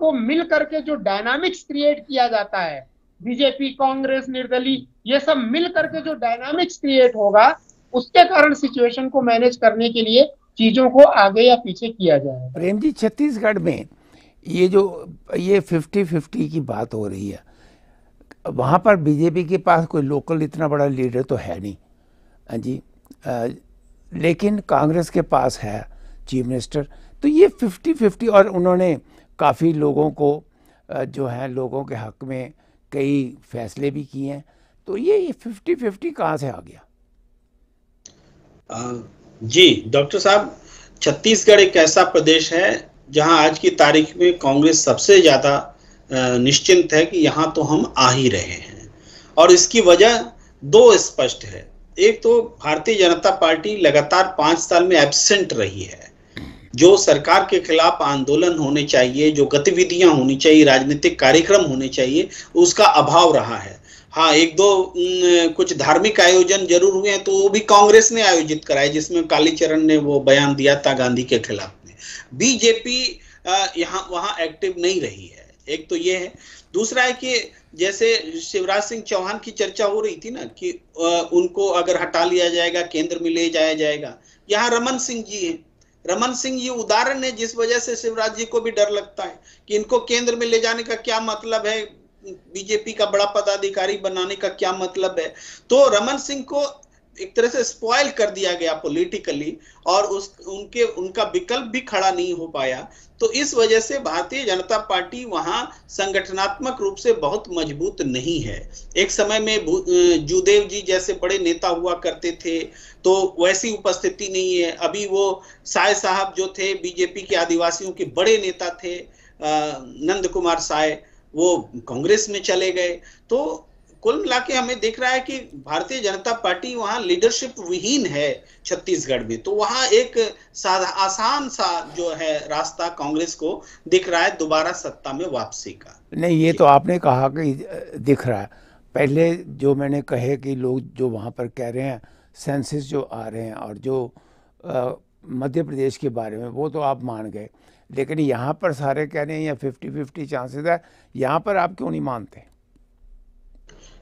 को मिल करके जो डायनामिक्स क्रिएट किया जाता है, बीजेपी, कांग्रेस, निर्दलीय, ये सब मिल करके जो डायनामिक्स क्रिएट होगा, उसके कारण सिचुएशन को मैनेज करने के लिए चीज़ों को आगे या पीछे किया जाए। प्रेम जी, छत्तीसगढ़ में ये जो, ये फिफ्टी फिफ्टी की बात हो रही है वहाँ पर बीजेपी के पास कोई लोकल इतना बड़ा लीडर तो है नहीं। हाँ जी आ, लेकिन कांग्रेस के पास है चीफ मिनिस्टर। तो ये फिफ्टी फिफ्टी और उन्होंने काफ़ी लोगों को जो है लोगों के हक में कई फैसले भी किए हैं। तो ये ये फिफ्टी फिफ्टी कहाँ से आ गया? जी डॉक्टर साहब छत्तीसगढ़ एक ऐसा प्रदेश है जहाँ आज की तारीख में कांग्रेस सबसे ज़्यादा निश्चिंत है कि यहाँ तो हम आ ही रहे हैं। और इसकी वजह दो स्पष्ट है। एक तो भारतीय जनता पार्टी लगातार पाँच साल में एबसेंट रही है। जो सरकार के खिलाफ आंदोलन होने चाहिए, जो गतिविधियाँ होनी चाहिए, राजनीतिक कार्यक्रम होने चाहिए, उसका अभाव रहा है। हाँ एक दो कुछ धार्मिक आयोजन ज़रूर हुए हैं तो वो भी कांग्रेस ने आयोजित कराए, जिसमें कालीचरण ने वो बयान दिया था गांधी के खिलाफ। में बीजेपी यहाँ, वहाँ एक्टिव नहीं रही है। एक तो ये है। दूसरा है कि जैसे शिवराज सिंह चौहान की चर्चा हो रही थी ना कि उनको अगर हटा लिया जाएगा, केंद्र में ले जाया जाएगा। यहाँ रमन सिंह जी है। रमन सिंह ये उदाहरण है जिस वजह से शिवराज जी को भी डर लगता है कि इनको केंद्र में ले जाने का क्या मतलब है, बीजेपी का बड़ा पदाधिकारी बनाने का क्या मतलब है। तो रमन सिंह को एक तरह से स्पॉइल कर दिया गया पॉलिटिकली और उस, उनके, उनका विकल्प भी खड़ा नहीं हो पाया। तो इस वजह से भारतीय जनता पार्टी वहाँ संगठनात्मक रूप से बहुत मज़बूत नहीं है। एक समय में जूदेव जी जैसे बड़े नेता हुआ करते थे तो वैसी उपस्थिति नहीं है। अभी वो साय साहब जो थे बीजेपी के आदिवासियों के बड़े नेता थे नंद कुमार साय, वो कांग्रेस में चले गए। तो कुल मिला के हमें देख रहा है कि भारतीय जनता पार्टी वहाँ लीडरशिप विहीन है छत्तीसगढ़ में। तो वहाँ एक आसान सा जो है रास्ता कांग्रेस को दिख रहा है दोबारा सत्ता में वापसी का। नहीं ये तो आपने कहा कि दिख रहा है। पहले जो मैंने कहे कि लोग जो वहाँ पर कह रहे हैं सेंसिस जो आ रहे हैं और जो मध्य प्रदेश के बारे में वो तो आप मान गए। लेकिन यहाँ पर सारे कह रहे हैं या फिफ्टी फिफ्टी चांसेस है यहाँ पर आप क्यों नहीं मानते?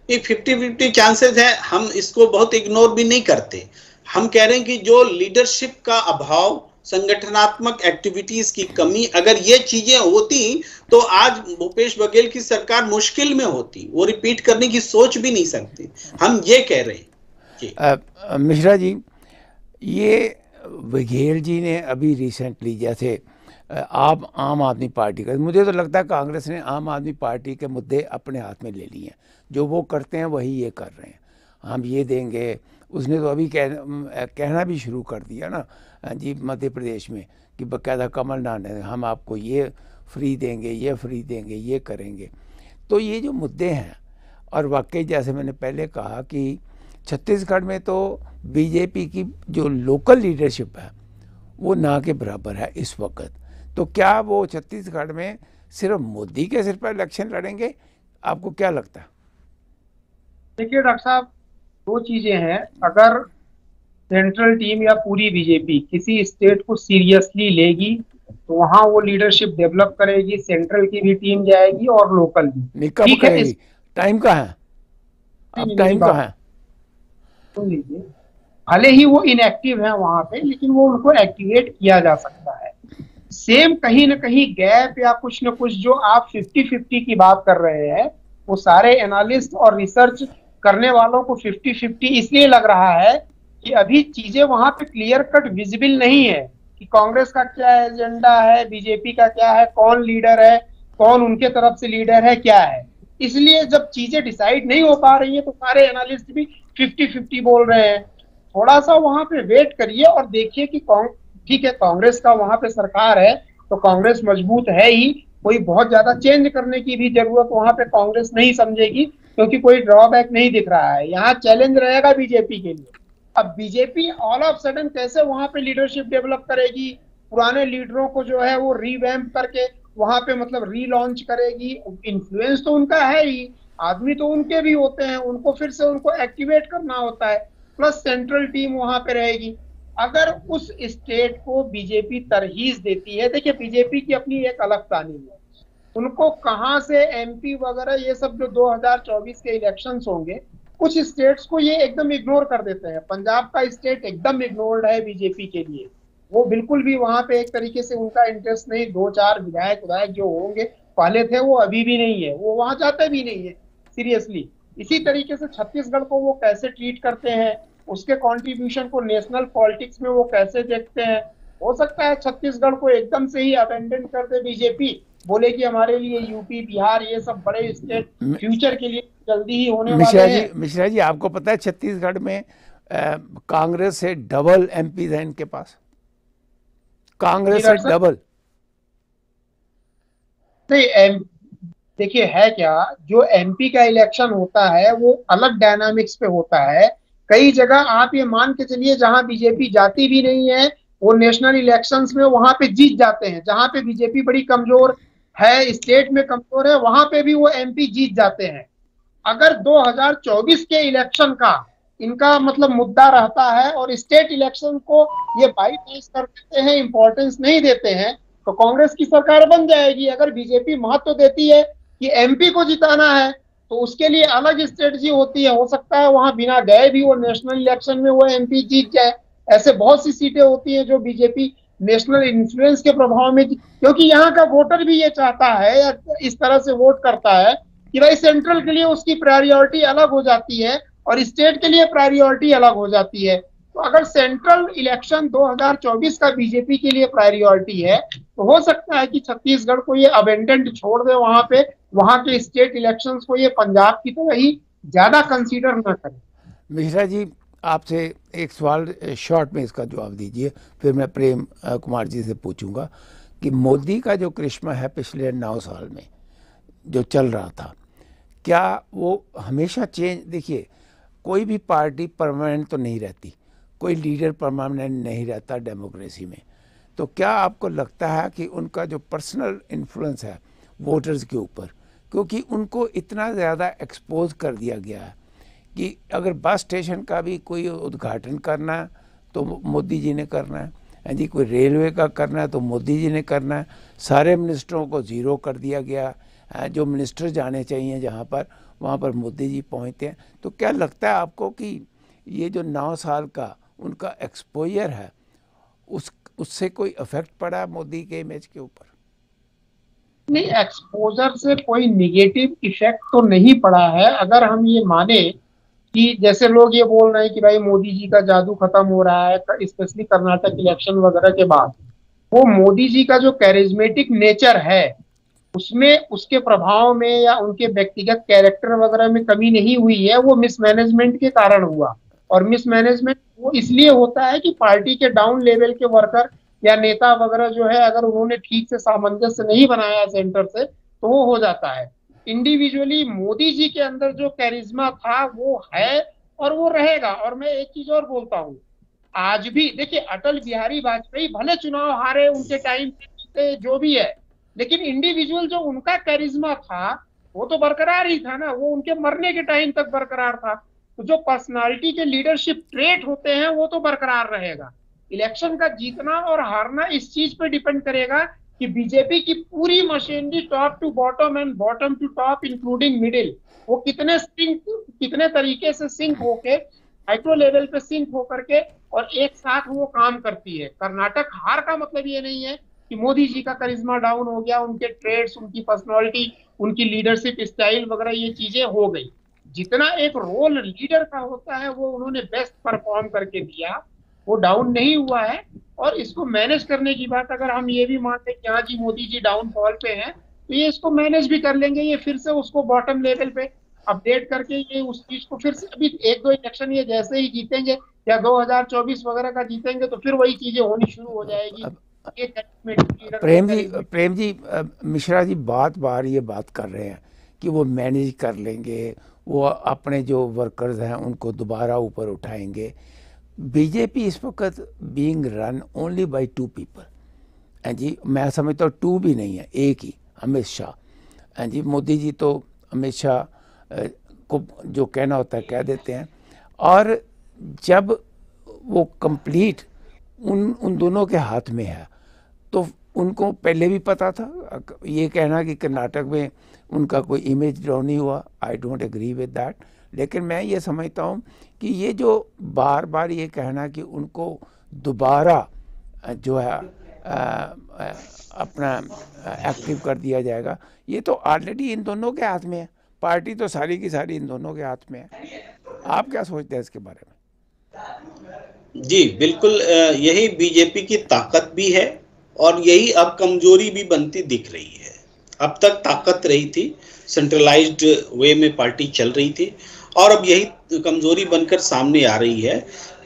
ये फिफ्टी फिफ्टी चांसेस है, हम इसको बहुत इग्नोर भी नहीं करते। हम कह रहे हैं कि जो लीडरशिप का अभाव, संगठनात्मक एक्टिविटीज़ की कमी, अगर ये चीज़ें होती तो आज भूपेश बघेल की सरकार मुश्किल में होती। वो रिपीट करने की सोच भी नहीं सकती। हम ये कह रहे हैं। मिश्रा जी, ये बघेल जी ने अभी रिसेंटली जैसे आप आम आदमी पार्टी का मुझे तो लगता है कांग्रेस ने आम आदमी पार्टी के मुद्दे अपने हाथ में ले लिए हैं। जो वो करते हैं वही ये कर रहे हैं। हम ये देंगे उसने तो अभी कह, कहना भी शुरू कर दिया ना जी मध्य प्रदेश में कि बाकायदा कमल नाथ ने हम आपको ये फ्री देंगे ये फ्री देंगे ये करेंगे। तो ये जो मुद्दे हैं और वाकई जैसे मैंने पहले कहा कि छत्तीसगढ़ में तो बीजेपी की जो लोकल लीडरशिप है वो ना के बराबर है इस वक्त। तो क्या वो छत्तीसगढ़ में सिर्फ़ मोदी के सिर पर इलेक्शन लड़ेंगे? आपको क्या लगता? है देखिए डॉक्टर साहब दो चीज़ें हैं। अगर सेंट्रल टीम या पूरी बीजेपी किसी स्टेट को सीरियसली लेगी तो वहाँ वो लीडरशिप डेवलप करेगी सेंट्रल की भी टीम जाएगी और लोकल भी। ठीक है टाइम का है? अब टाइम का है? भले ही वो इनएक्टिव है वहाँ पे लेकिन वो उनको एक्टिवेट किया जा सकता है। सेम कहीं ना कहीं गैप या कुछ ना कुछ जो आप 50-50 की बात कर रहे हैं, वो सारे एनालिस्ट और रिसर्च करने वालों को 50-50 इसलिए लग रहा है कि अभी चीज़ें वहाँ पे क्लियर कट विजिबल नहीं है कि कांग्रेस का क्या एजेंडा है बीजेपी का क्या है, कौन लीडर है, कौन उनके तरफ़ से लीडर है, क्या है। इसलिए जब चीज़ें डिसाइड नहीं हो पा रही है तो सारे एनालिस्ट भी फिफ्टी फिफ्टी बोल रहे हैं। थोड़ा सा वहाँ पे वेट करिए और देखिए कि ठीक है, कांग्रेस का वहाँ पे सरकार है तो कांग्रेस मज़बूत है ही। कोई बहुत ज़्यादा चेंज करने की भी ज़रूरत वहाँ पे कांग्रेस नहीं समझेगी, क्योंकि कोई ड्रॉबैक नहीं दिख रहा है। यहाँ चैलेंज रहेगा बीजेपी के लिए। अब बीजेपी ऑल ऑफ़ सडन कैसे वहाँ पे लीडरशिप डेवलप करेगी? पुराने लीडरों को जो है वो रीवैम्प करके वहाँ पे मतलब रीलॉन्च करेगी। इन्फ्लुएंस तो उनका है ही। आदमी तो उनके भी होते हैं, उनको फिर से उनको एक्टिवेट करना होता है। प्लस सेंट्रल टीम वहाँ पे रहेगी। अगर उस स्टेट को बीजेपी तरहीज देती है, देखिए बीजेपी की अपनी एक अलग प्लानिंग है। उनको कहाँ से एमपी वगैरह ये सब जो 2024 के इलेक्शंस होंगे, कुछ स्टेट्स को ये एकदम इग्नोर कर देते हैं। पंजाब का स्टेट एकदम इग्नोर्ड है बीजेपी के लिए। वो बिल्कुल भी वहाँ पे एक तरीके से उनका इंटरेस्ट नहीं दो चार विधायक विधायक जो होंगे, पहले थे वो, अभी भी नहीं है। वो वहाँ जाते भी नहीं है सीरियसली इसी तरीके से छत्तीसगढ़ को वो कैसे ट्रीट करते हैं उसके कंट्रीब्यूशन को नेशनल पॉलिटिक्स में वो कैसे देखते हैं? हो सकता है छत्तीसगढ़ को एकदम से ही अबेंडन कर दे बीजेपी बोले कि हमारे लिए यूपी बिहार ये सब बड़े स्टेट फ्यूचर के लिए जल्दी ही होने मिश्रा वाले जी मिश्रा जी आपको पता है छत्तीसगढ़ में कांग्रेस से डबल एमपी है इनके पास। कांग्रेस से डबल नहीं देखिए है क्या जो एमपी का इलेक्शन होता है वो अलग डायनामिक्स पे होता है कई जगह आप ये मान के चलिए, जहाँ बीजेपी जाती भी नहीं है, वो नेशनल इलेक्शंस में वहाँ पे जीत जाते हैं। जहाँ पे बीजेपी बड़ी कमज़ोर है स्टेट में कमज़ोर है, वहाँ पे भी वो एमपी जीत जाते हैं। अगर 2024 के इलेक्शन का इनका मतलब मुद्दा रहता है और स्टेट इलेक्शन को ये बाईपास कर देते हैं इंपॉर्टेंस नहीं देते हैं तो कांग्रेस की सरकार बन जाएगी। अगर बीजेपी महत्व तो देती है कि एमपी को जिताना है तो उसके लिए अलग स्ट्रेटजी होती है। हो सकता है वहाँ बिना गए भी वो नेशनल इलेक्शन में वो एमपी जीत जाए। ऐसे बहुत सी सीटें होती हैं जो बीजेपी नेशनल इन्फ्लुएंस के प्रभाव में क्योंकि यहाँ का वोटर भी ये चाहता है या इस तरह से वोट करता है कि भाई सेंट्रल के लिए उसकी प्रायोरिटी अलग हो जाती है और स्टेट के लिए प्रायोरिटी अलग हो जाती है। तो अगर सेंट्रल इलेक्शन 2024 का बीजेपी के लिए प्रायोरिटी है तो हो सकता है कि छत्तीसगढ़ को ये अबेंडेंट छोड़ दे वहाँ पे, वहाँ के स्टेट इलेक्शंस को ये पंजाब की तरह ही ज़्यादा कंसीडर न करें। मिश्रा जी, आपसे एक सवाल शॉर्ट में इसका जवाब दीजिए, फिर मैं प्रेम कुमार जी से पूछूँगा कि मोदी का जो करिश्मा है पिछले नौ साल में, जो चल रहा था, क्या वो हमेशा चेंज, देखिए, कोई भी पार्टी परमानेंट तो नहीं रहती कोई लीडर परमानेंट नहीं रहता डेमोक्रेसी में। तो क्या आपको लगता है कि उनका जो पर्सनल इन्फ्लुएंस है वोटर्स के ऊपर, क्योंकि उनको इतना ज़्यादा एक्सपोज कर दिया गया है कि अगर बस स्टेशन का भी कोई उद्घाटन करना है तो मोदी जी ने करना है जी? कोई रेलवे का करना है तो मोदी जी ने करना है। सारे मिनिस्टरों को ज़ीरो कर दिया गया है जो मिनिस्टर जाने चाहिए जहाँ पर, वहाँ पर मोदी जी पहुँचते हैं। तो क्या लगता है आपको कि ये जो नौ साल का उनका एक्सपोजर है, उस, उससे कोई इफ़ेक्ट पड़ा मोदी के इमेज के ऊपर? नहीं एक्सपोजर से कोई निगेटिव इफ़ेक्ट तो नहीं पड़ा है। अगर हम ये माने कि जैसे लोग ये बोल रहे हैं कि भाई मोदी जी का जादू खत्म हो रहा है स्पेशली कर्नाटक इलेक्शन वगैरह के बाद, वो मोदी जी का जो कैरिज्मेटिक नेचर है, उसमें, उसके प्रभाव में या उनके व्यक्तिगत कैरेक्टर वगैरह में कमी नहीं हुई है, वो मिसमैनेजमेंट के कारण हुआ। और मिसमैनेजमेंट वो इसलिए होता है कि पार्टी के डाउन लेवल के वर्कर या नेता वगैरह जो है, अगर उन्होंने ठीक से, सामंजस्य नहीं बनाया सेंटर से तो वो हो जाता है। इंडिविजुअली मोदी जी के अंदर जो कैरिज्मा था, वो है और वो रहेगा। और मैं एक चीज़ और बोलता हूँ। आज भी, देखिए, अटल बिहारी वाजपेयी भले चुनाव हारे, उनके टाइम जो भी है, लेकिन इंडिविजुअल जो उनका कैरिज्मा था, वो तो बरकरार ही था ना। वो उनके मरने के टाइम तक बरकरार था। जो पर्सनालिटी के लीडरशिप ट्रेट होते हैं, वो तो बरकरार रहेगा। इलेक्शन का जीतना और हारना इस चीज़ पर डिपेंड करेगा कि बीजेपी की पूरी machinery top to bottom and bottom to top including middle वो कितने सिंक कितने तरीके से सिंक होके माइक्रो लेवल पे सिंक होकर के और एक साथ वो काम करती है। कर्नाटक हार का मतलब ये नहीं है कि मोदी जी का करिश्मा डाउन हो गया, उनके ट्रेड्स उनकी पर्सनालिटी उनकी लीडरशिप स्टाइल वगैरह ये चीज़ें हो गई। जितना एक रोल लीडर का होता है वो उन्होंने बेस्ट परफॉर्म करके दिया। वो डाउन नहीं हुआ है और इसको मैनेज करने की बात अगर हम ये भी मानते कि हाँ जी मोदी जी डाउनफॉल पे हैं तो ये इसको मैनेज भी कर लेंगे ये फिर से उसको बॉटम लेवल पे अपडेट करके ये उस चीज़ को फिर से अभी एक दो इलेक्शन ये जैसे ही जीतेंगे या 2024 वगैरह का जीतेंगे तो फिर वही चीज़ें होनी शुरू हो जाएगी। प्रेम जी प्रेम जी मिश्रा जी बात बार ये बात कर रहे हैं कि वो मैनेज कर लेंगे वो अपने जो वर्कर्स हैं, उनको दोबारा ऊपर उठाएँगे। बीजेपी इस वक्त being run only by two people and जी, मैं समझता हूँ टू भी नहीं है, एक ही, अमित शाह। एंड जी, मोदी जी तो अमित शाह को जो कहना होता है, कह देते हैं। और जब वो कंप्लीट उन उन दोनों के हाथ में है तो उनको पहले भी पता था, ये कहना कि कर्नाटक में उनका कोई इमेज ड्रॉ नहीं हुआ I don't agree with that लेकिन मैं ये समझता हूँ कि ये जो बार बार ये कहना कि उनको दोबारा जो है अपना एक्टिव कर दिया जाएगा, ये तो ऑलरेडी इन दोनों के हाथ में है। पार्टी तो सारी की सारी इन दोनों के हाथ में है। आप क्या सोचते हैं इसके बारे में? जी, बिल्कुल यही बीजेपी की ताकत भी है और यही अब कमज़ोरी भी बनती दिख रही है। अब तक ताकत रही थी सेंट्रलाइज्ड वे में पार्टी चल रही थी और अब यही कमज़ोरी बनकर सामने आ रही है।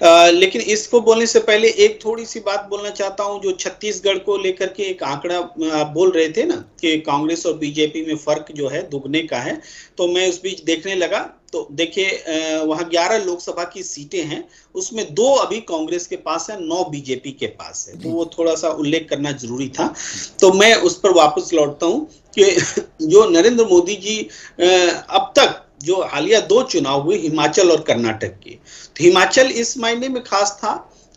आ, लेकिन इसको बोलने से पहले एक थोड़ी सी बात बोलना चाहता हूँ जो छत्तीसगढ़ को लेकर के एक आंकड़ा आप बोल रहे थे ना कि कांग्रेस और बीजेपी में फ़र्क जो है दुगने का है तो मैं उस बीच देखने लगा। तो देखिए वहाँ ग्यारह लोकसभा की सीटें हैं उसमें दो अभी कांग्रेस के पास है नौ बीजेपी के पास है। तो वो थोड़ा सा उल्लेख करना ज़रूरी था। तो मैं उस पर वापस लौटता हूँ। कि जो नरेंद्र मोदी जी अब तक जो हालिया दो चुनाव हुए, हिमाचल और कर्नाटक के। तो हिमाचल इस मायने में खास था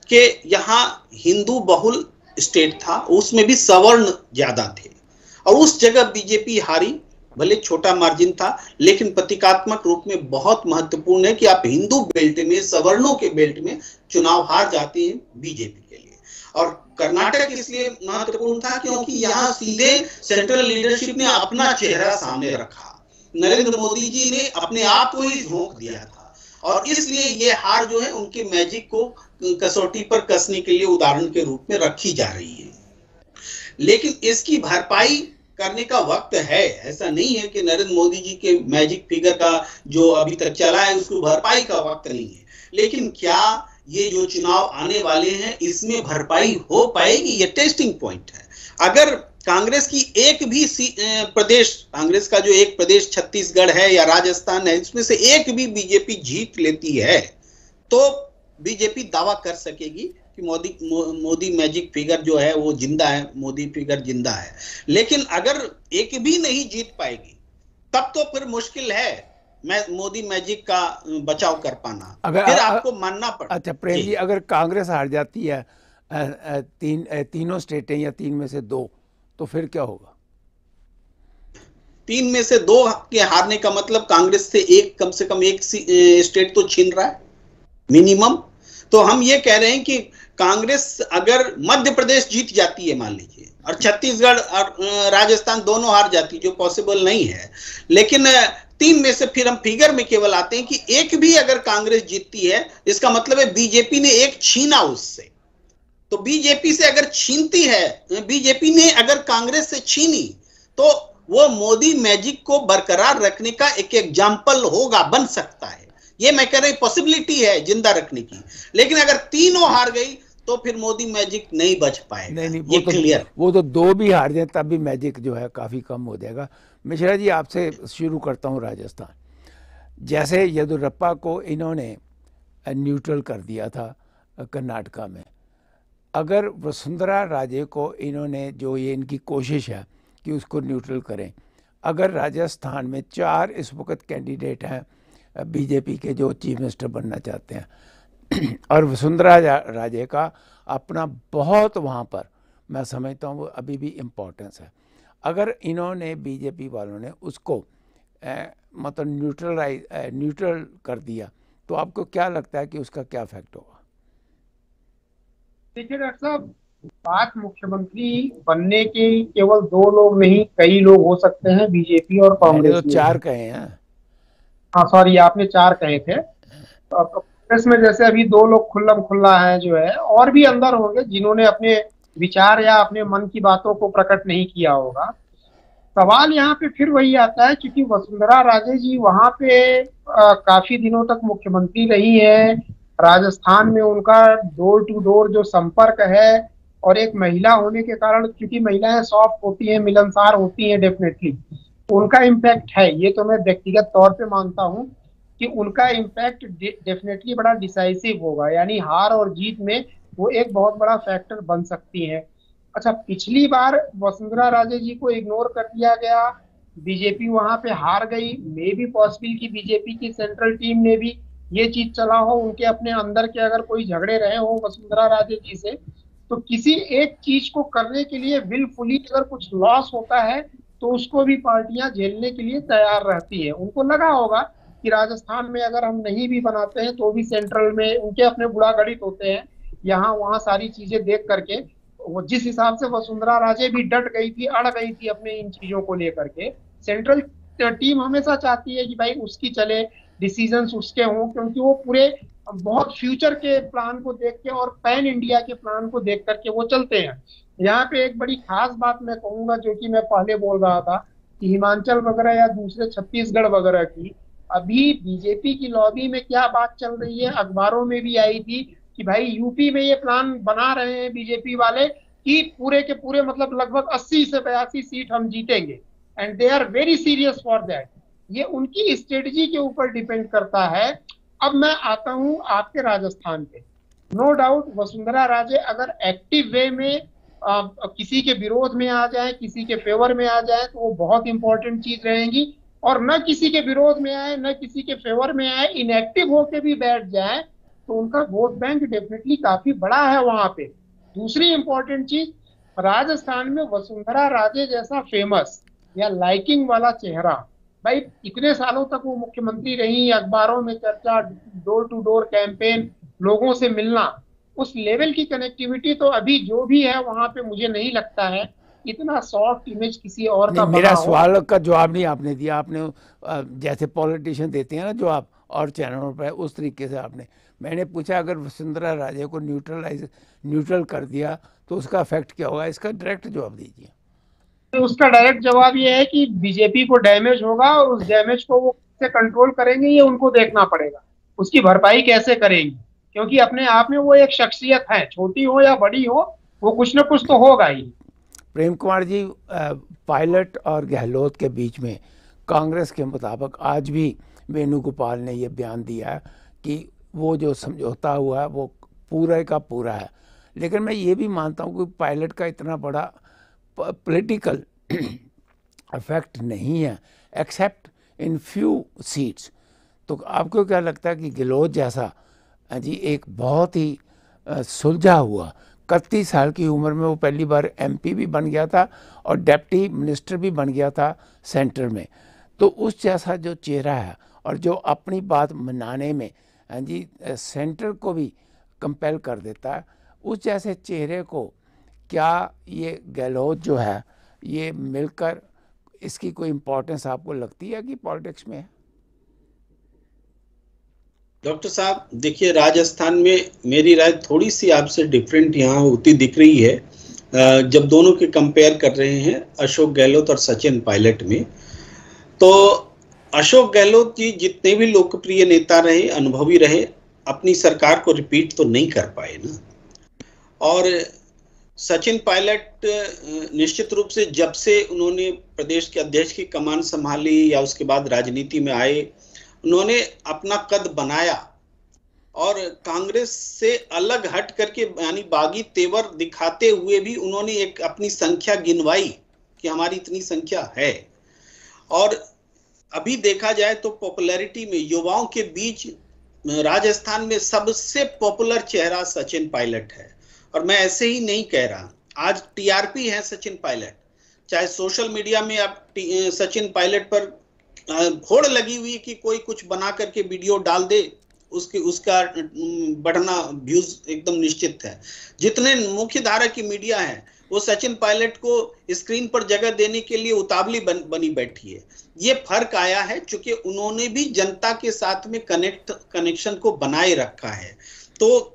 कि यहाँ हिंदू बहुल स्टेट था, उसमें भी सवर्ण ज़्यादा थे। और उस जगह बीजेपी हारी, भले छोटा मार्जिन था, लेकिन प्रतीकात्मक रूप में बहुत महत्वपूर्ण है कि आप हिंदू बेल्ट में, सवर्णों के बेल्ट में चुनाव हार जाते हैं बीजेपी। और कर्नाटक इसलिए महत्वपूर्ण था क्योंकि यहाँ सीधे सेंट्रल लीडरशिप ने अपना चेहरा सामने रखा। नरेंद्र मोदी जी ने अपने आप को ही झोंक दिया था। और इसलिए ये हार जो है, उनके मैजिक को कसौटी पर कसने के लिए उदाहरण के रूप में रखी जा रही है। लेकिन इसकी भरपाई करने का वक्त है। ऐसा नहीं है कि नरेंद्र मोदी जी के मैजिक फिगर का जो अभी तक चला है, उसको भरपाई का वक्त नहीं है। लेकिन क्या ये जो चुनाव आने वाले हैं, इसमें भरपाई हो पाएगी? ये टेस्टिंग पॉइंट है। अगर कांग्रेस की एक भी प्रदेश, कांग्रेस का जो एक प्रदेश छत्तीसगढ़ है या राजस्थान है, इसमें से एक भी बीजेपी जीत लेती है तो बीजेपी दावा कर सकेगी कि मोदी मोदी मैजिक फिगर जो है, वो ज़िंदा है, मोदी फिगर ज़िंदा है। लेकिन अगर एक भी नहीं जीत पाएगी, तब तो फिर मुश्किल है। मैं मोदी मैजिक का बचाव कर पाना। अगर फिर आपको मानना पड़ा अच्छा प्रेम जी। अगर कांग्रेस हार जाती है तीन तीनों स्टेटें या तीन में से दो तो फिर क्या होगा? तीन में से दो के हारने का मतलब कांग्रेस से एक कम से कम एक स्टेट तो छीन रहा है मिनिमम। तो हम ये कह रहे हैं कि कांग्रेस अगर मध्य प्रदेश जीत जाती है मान लीजिए और छत्तीसगढ़ और राजस्थान दोनों हार जाती जो पॉसिबल नहीं है लेकिन तीन में से फिर हम फिगर में केवल आते हैं कि एक भी अगर कांग्रेस जीतती है इसका मतलब है बीजेपी ने एक छीना उससे। तो बीजेपी से अगर छीनती है बीजेपी ने अगर कांग्रेस से छीनी तो वो मोदी मैजिक को बरकरार रखने का एक एग्ज़ाम्पल होगा बन सकता है। ये मैं कह रही पॉसिबिलिटी है ज़िंदा रखने की। लेकिन अगर तीनों हार गई तो फिर मोदी मैजिक नहीं बच पाए नहीं नहीं वो तो क्लियर वो तो दो भी हार जाए तब भी मैजिक जो है काफ़ी कम हो जाएगा। मिश्रा जी, आपसे शुरू करता हूँ राजस्थान। जैसे येदुरप्पा को इन्होंने न्यूट्रल कर दिया था कर्नाटका में। अगर वसुंधरा राजे को इन्होंने, जो ये इनकी कोशिश है कि उसको न्यूट्रल करें, अगर राजस्थान में चार इस वक्त कैंडिडेट हैं बीजेपी के जो चीफ मिनिस्टर बनना चाहते हैं, और वसुंधरा राजे का अपना बहुत वहाँ पर, मैं समझता हूँ वो अभी भी इम्पोर्टेंस है। अगर इन्होंने बीजेपी वालों ने उसको मतलब न्यूट्रलाइज न्यूट्रल कर दिया तो आपको क्या लगता है कि उसका क्या इफ़ेक्ट होगा? देखिए डॉक्टर साहब बात मुख्यमंत्री बनने के केवल दो लोग नहीं कई लोग हो सकते हैं बीजेपी और कांग्रेस तो चार कहे हैं। हाँ सॉरी आपने चार कहे थे। तो कांग्रेस में जैसे अभी दो लोग खुल्लम खुल्ला है जो है और भी अंदर होंगे जिन्होंने अपने विचार या अपने मन की बातों को प्रकट नहीं किया होगा। सवाल यहाँ पे फिर वही आता है क्योंकि वसुंधरा राजे जी वहाँ पे आ, काफ़ी दिनों तक मुख्यमंत्री रही है। राजस्थान में उनका डोर टू डोर जो संपर्क है और एक महिला होने के कारण क्योंकि महिलाएँ सॉफ्ट होती हैं मिलनसार होती हैं डेफिनेटली उनका इम्पैक्ट है। ये तो मैं व्यक्तिगत तौर पे मानता हूँ कि उनका इम्पैक्ट डेफिनेटली बड़ा डिसाइसिव होगा। यानी हार और जीत में वो एक बहुत बड़ा फैक्टर बन सकती है। अच्छा पिछली बार वसुंधरा राजे जी को इग्नोर कर दिया गया। बीजेपी वहाँ पे हार गई। मे भी पॉसिबल की बीजेपी की सेंट्रल टीम ने भी ये चीज़ चला हो, उनके अपने अंदर के अगर कोई झगड़े रहे हो वसुंधरा राजे जी से तो किसी एक चीज़ को करने के लिए विलफुली अगर कुछ लॉस होता है तो उसको भी पार्टियाँ झेलने के लिए तैयार रहती है। उनको लगा होगा कि राजस्थान में अगर हम नहीं भी बनाते हैं तो भी सेंट्रल में उनके अपने बुढ़ा गणित होते हैं। यहाँ वहाँ सारी चीज़ें देख करके, वो जिस हिसाब से वसुंधरा राजे भी डट गई थी, अड़ गई थी अपने इन चीज़ों को लेकर के सेंट्रल टीम हमेशा चाहती है कि भाई उसकी चले डिसीजंस उसके हों, क्योंकि वो पूरे बहुत फ्यूचर के प्लान को देख के और पैन इंडिया के प्लान को देख करके वो चलते हैं। यहाँ पे एक बड़ी खास बात मैं कहूँगा जो कि मैं पहले बोल रहा था कि हिमाचल वगैरह या दूसरे छत्तीसगढ़ वगैरह की, अभी बीजेपी की लॉबी में क्या बात चल रही है, अखबारों में भी आई थी कि भाई यूपी में ये प्लान बना रहे हैं बीजेपी वाले कि पूरे के पूरे मतलब लगभग 80 से बयासी सीट हम जीतेंगे। And they are very serious for that ये उनकी स्ट्रेटजी के ऊपर डिपेंड करता है। अब मैं आता हूँ आपके राजस्थान पे। नो डाउट वसुंधरा राजे अगर एक्टिव वे में आ, किसी के विरोध में आ जाए किसी के फेवर में आ जाए तो वो बहुत इंपॉर्टेंट चीज़ रहेगी। और न किसी के विरोध में आए न किसी के फेवर में आए इनएक्टिव होके भी बैठ जाए तो उनका वोट बैंक डेफिनेटली काफ़ी बड़ा है वहाँ पे। दूसरी इंपॉर्टेंट चीज़ राजस्थान में वसुंधरा राजे जैसा फ़ेमस या लाइकिंग वाला चेहरा। भाई इतने सालों तक वो मुख्यमंत्री रही अखबारों में चर्चा डोर टू डोर कैंपेन लोगों से मिलना उस लेवल की कनेक्टिविटी तो अभी जो भी है वहाँ पे मुझे नहीं लगता है। इतना सॉफ्ट इमेज किसी और का मेरा सवाल का जवाब नहीं आपने दिया। आपने जैसे पॉलिटिशियन देते हैं ना जो आप और चैनलों पर उस तरीके से आपने। मैंने पूछा अगर वसुंधरा राजे को न्यूट्रलाइज न्यूट्रल कर दिया तो उसका इफ़ेक्ट क्या होगा? इसका डायरेक्ट जवाब दीजिए। तो उसका डायरेक्ट जवाब ये है कि बीजेपी को डैमेज होगा और उस डैमेज को वो कैसे कंट्रोल करेंगे ये उनको देखना पड़ेगा। उसकी भरपाई कैसे करेंगी? क्योंकि अपने आप में वो एक शख्सियत है छोटी हो या बड़ी हो वो कुछ ना कुछ तो होगा ही। प्रेम कुमार जी पायलट और गहलोत के बीच में कांग्रेस के मुताबिक आज भी वेणुगोपाल ने यह बयान दिया कि वो जो समझौता हुआ है, वो पूरा का पूरा है। लेकिन मैं ये भी मानता हूँ कि पायलट का इतना बड़ा पॉलिटिकल इफ़ेक्ट नहीं है एक्सेप्ट इन फ्यू सीट्स तो आपको क्या लगता है कि गिलोच जैसा जी, एक बहुत ही सुलझा हुआ, इकतीस साल की उम्र में वो पहली बार एमपी भी बन गया था और डेप्टी मिनिस्टर भी बन गया था सेंटर में। तो उस जैसा जो चेहरा है और जो अपनी बात मनाने में हाँ जी सेंटर को भी कंपेल कर देता है। उस जैसे चेहरे को क्या ये गहलोत जो है, ये मिलकर इसकी कोई इम्पोर्टेंस आपको लगती है कि पॉलिटिक्स में है? डॉक्टर साहब, देखिए, राजस्थान में मेरी राय थोड़ी सी आपसे डिफरेंट यहाँ होती दिख रही है। जब दोनों के कंपेयर कर रहे हैं, अशोक गहलोत और सचिन पायलट में तो अशोक गहलोत जी जितने भी लोकप्रिय नेता रहे, अनुभवी रहे, अपनी सरकार को रिपीट तो नहीं कर पाए ना। और सचिन पायलट निश्चित रूप से जब से उन्होंने प्रदेश के अध्यक्ष की कमान संभाली या उसके बाद राजनीति में आए, उन्होंने अपना कद बनाया। और कांग्रेस से अलग हट करके, यानी बागी तेवर दिखाते हुए भी उन्होंने एक अपनी संख्या गिनवाई कि हमारी इतनी संख्या है। और अभी देखा जाए तो पॉपुलैरिटी में युवाओं के बीच राजस्थान में सबसे पॉपुलर चेहरा सचिन पायलट है। और मैं ऐसे ही नहीं कह रहा। आज टीआरपी है सचिन पायलट। चाहे सोशल मीडिया में आप सचिन पायलट पर होड़ लगी हुई कि कोई कुछ बना करके वीडियो डाल दे, उसकी, उसका बढ़ना व्यूज़ एकदम निश्चित है। जितने मुख्य धारा की मीडिया है वो सचिन पायलट को स्क्रीन पर जगह देने के लिए उतावली बन, बनी बैठी है। ये फ़र्क आया है क्योंकि उन्होंने भी जनता के साथ में कनेक्ट कनेक्शन को बनाए रखा है। तो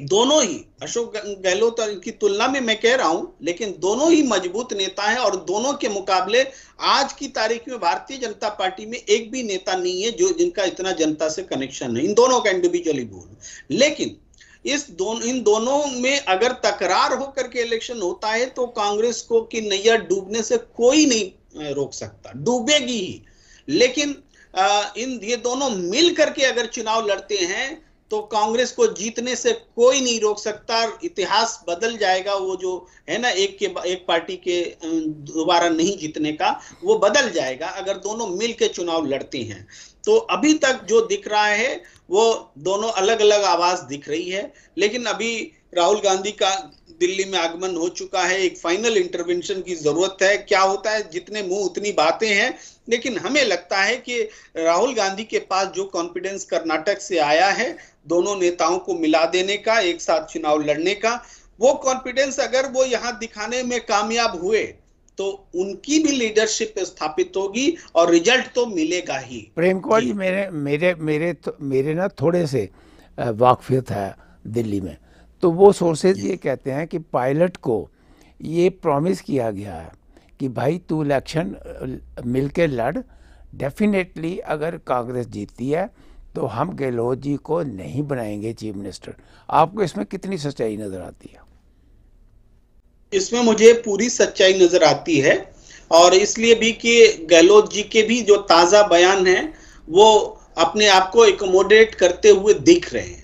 दोनों ही अशोक गहलोत और इनकी तुलना में मैं कह रहा हूँ लेकिन दोनों ही मज़बूत नेता हैं और दोनों के मुकाबले आज की तारीख में भारतीय जनता पार्टी में एक भी नेता नहीं है जो जिनका इतना जनता से कनेक्शन है इन दोनों का इंडिविजुअली बोल। लेकिन इस दोनों इन दोनों में अगर तकरार होकर के इलेक्शन होता है तो कांग्रेस को की नैया डूबने से कोई नहीं रोक सकता डूबेगी ही। लेकिन आ, इन ये दोनों मिल करके अगर चुनाव लड़ते हैं तो कांग्रेस को जीतने से कोई नहीं रोक सकता इतिहास बदल जाएगा वो जो है ना एक के एक पार्टी के दोबारा नहीं जीतने का वो बदल जाएगा अगर दोनों मिल के चुनाव लड़ते हैं। तो अभी तक जो दिख रहा है, वो दोनों अलग अलग आवाज़ दिख रही है। लेकिन अभी राहुल गांधी का दिल्ली में आगमन हो चुका है, एक फाइनल इंटरवेंशन की ज़रूरत है। क्या होता है, जितने मुँह उतनी बातें हैं। लेकिन हमें लगता है कि राहुल गांधी के पास जो कॉन्फिडेंस कर्नाटक से आया है, दोनों नेताओं को मिला देने का, एक साथ चुनाव लड़ने का, वो कॉन्फिडेंस अगर वो यहाँ दिखाने में कामयाब हुए तो उनकी भी लीडरशिप स्थापित होगी और रिज़ल्ट तो मिलेगा ही। प्रेम कुमार जी मेरे मेरे मेरे तो, मेरे ना थोड़े से वाकफियत है दिल्ली में। तो वो सोर्सेज ये कहते हैं कि पायलट को ये प्रॉमिस किया गया है कि भाई तू इलेक्शन मिल के लड़। डेफिनेटली अगर कांग्रेस जीतती है तो हम गहलोत जी को नहीं बनाएँगे चीफ मिनिस्टर। आपको इसमें कितनी सच्चाई नज़र आती है? इसमें मुझे पूरी सच्चाई नज़र आती है और इसलिए भी कि गहलोत जी के भी जो ताज़ा बयान है, वो अपने आप को एकोमोडेट करते हुए दिख रहे हैं।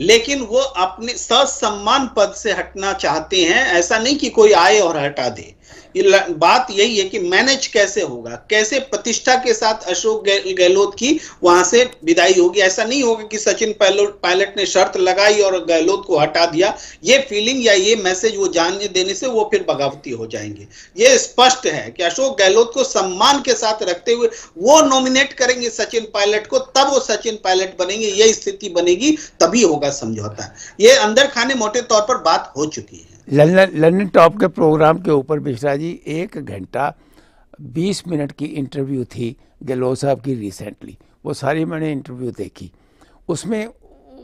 लेकिन वो अपने सम्मान पद से हटना चाहते हैं, ऐसा नहीं कि कोई आए और हटा दे। बात यही है कि मैनेज कैसे होगा? कैसे प्रतिष्ठा के साथ अशोक गहलोत की वहाँ से विदाई होगी? ऐसा नहीं होगा कि सचिन पायलट ने शर्त लगाई और गहलोत को हटा दिया। ये फीलिंग या ये मैसेज वो जानने देने से वो फिर बगावती हो जाएँगे। ये स्पष्ट है कि अशोक गहलोत को सम्मान के साथ रखते हुए वो नॉमिनेट करेंगे सचिन पायलट को, तब वो सचिन पायलट बनेंगे, ये स्थिति बनेगी, तभी होगा समझौता। ये अंदर खाने मोटे तौर पर बात हो चुकी है। लंदन लंदन टॉप के प्रोग्राम के ऊपर मिश्रा जी, एक घंटा बीस मिनट की इंटरव्यू थी गहलोत साहब की रिसेंटली वो सारी मैंने इंटरव्यू देखी। उसमें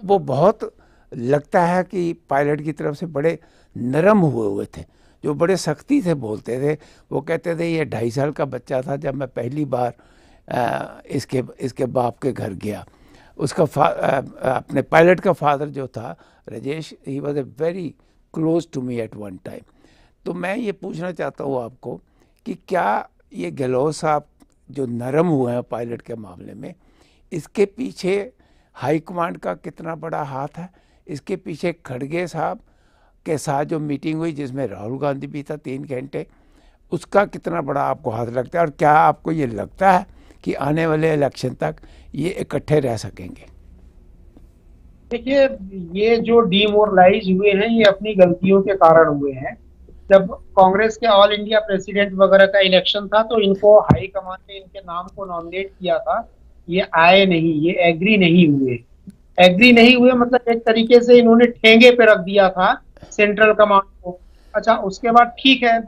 वो बहुत लगता है कि पायलट की तरफ़ से बड़े नरम हुए हुए थे। जो बड़े सख्ती से बोलते थे, वो कहते थे, ये ढाई साल का बच्चा था जब मैं पहली बार इसके इसके बाप के घर गया। उसका अपने पायलट का फादर जो था, Rajesh he was a very close to me at one time. तो मैं ये पूछना चाहता हूँ आपको कि क्या ये गहलोत साहब जो नरम हुए हैं पायलट के मामले में, इसके पीछे हाई कमांड का कितना बड़ा हाथ है? इसके पीछे खड़गे साहब के साथ जो मीटिंग हुई जिसमें राहुल गांधी भी था तीन घंटे, उसका कितना बड़ा आपको हाथ लगता है और क्या आपको ये लगता है कि आने वाले इलेक्शन तक ये इकट्ठे रह सकेंगे? देखिए, ये जो डीमोरलाइज हुए हैं, ये अपनी गलतियों के कारण हुए हैं। जब कांग्रेस के ऑल इंडिया प्रेसिडेंट वगैरह का इलेक्शन था तो इनको हाई कमान ने इनके नाम को नॉमिनेट किया था। ये आए नहीं, ये एग्री नहीं हुए। एग्री नहीं हुए मतलब एक तरीके से इन्होंने ठेंगे पे रख दिया था सेंट्रल कमांड को। अच्छा उसके बाद ठीक है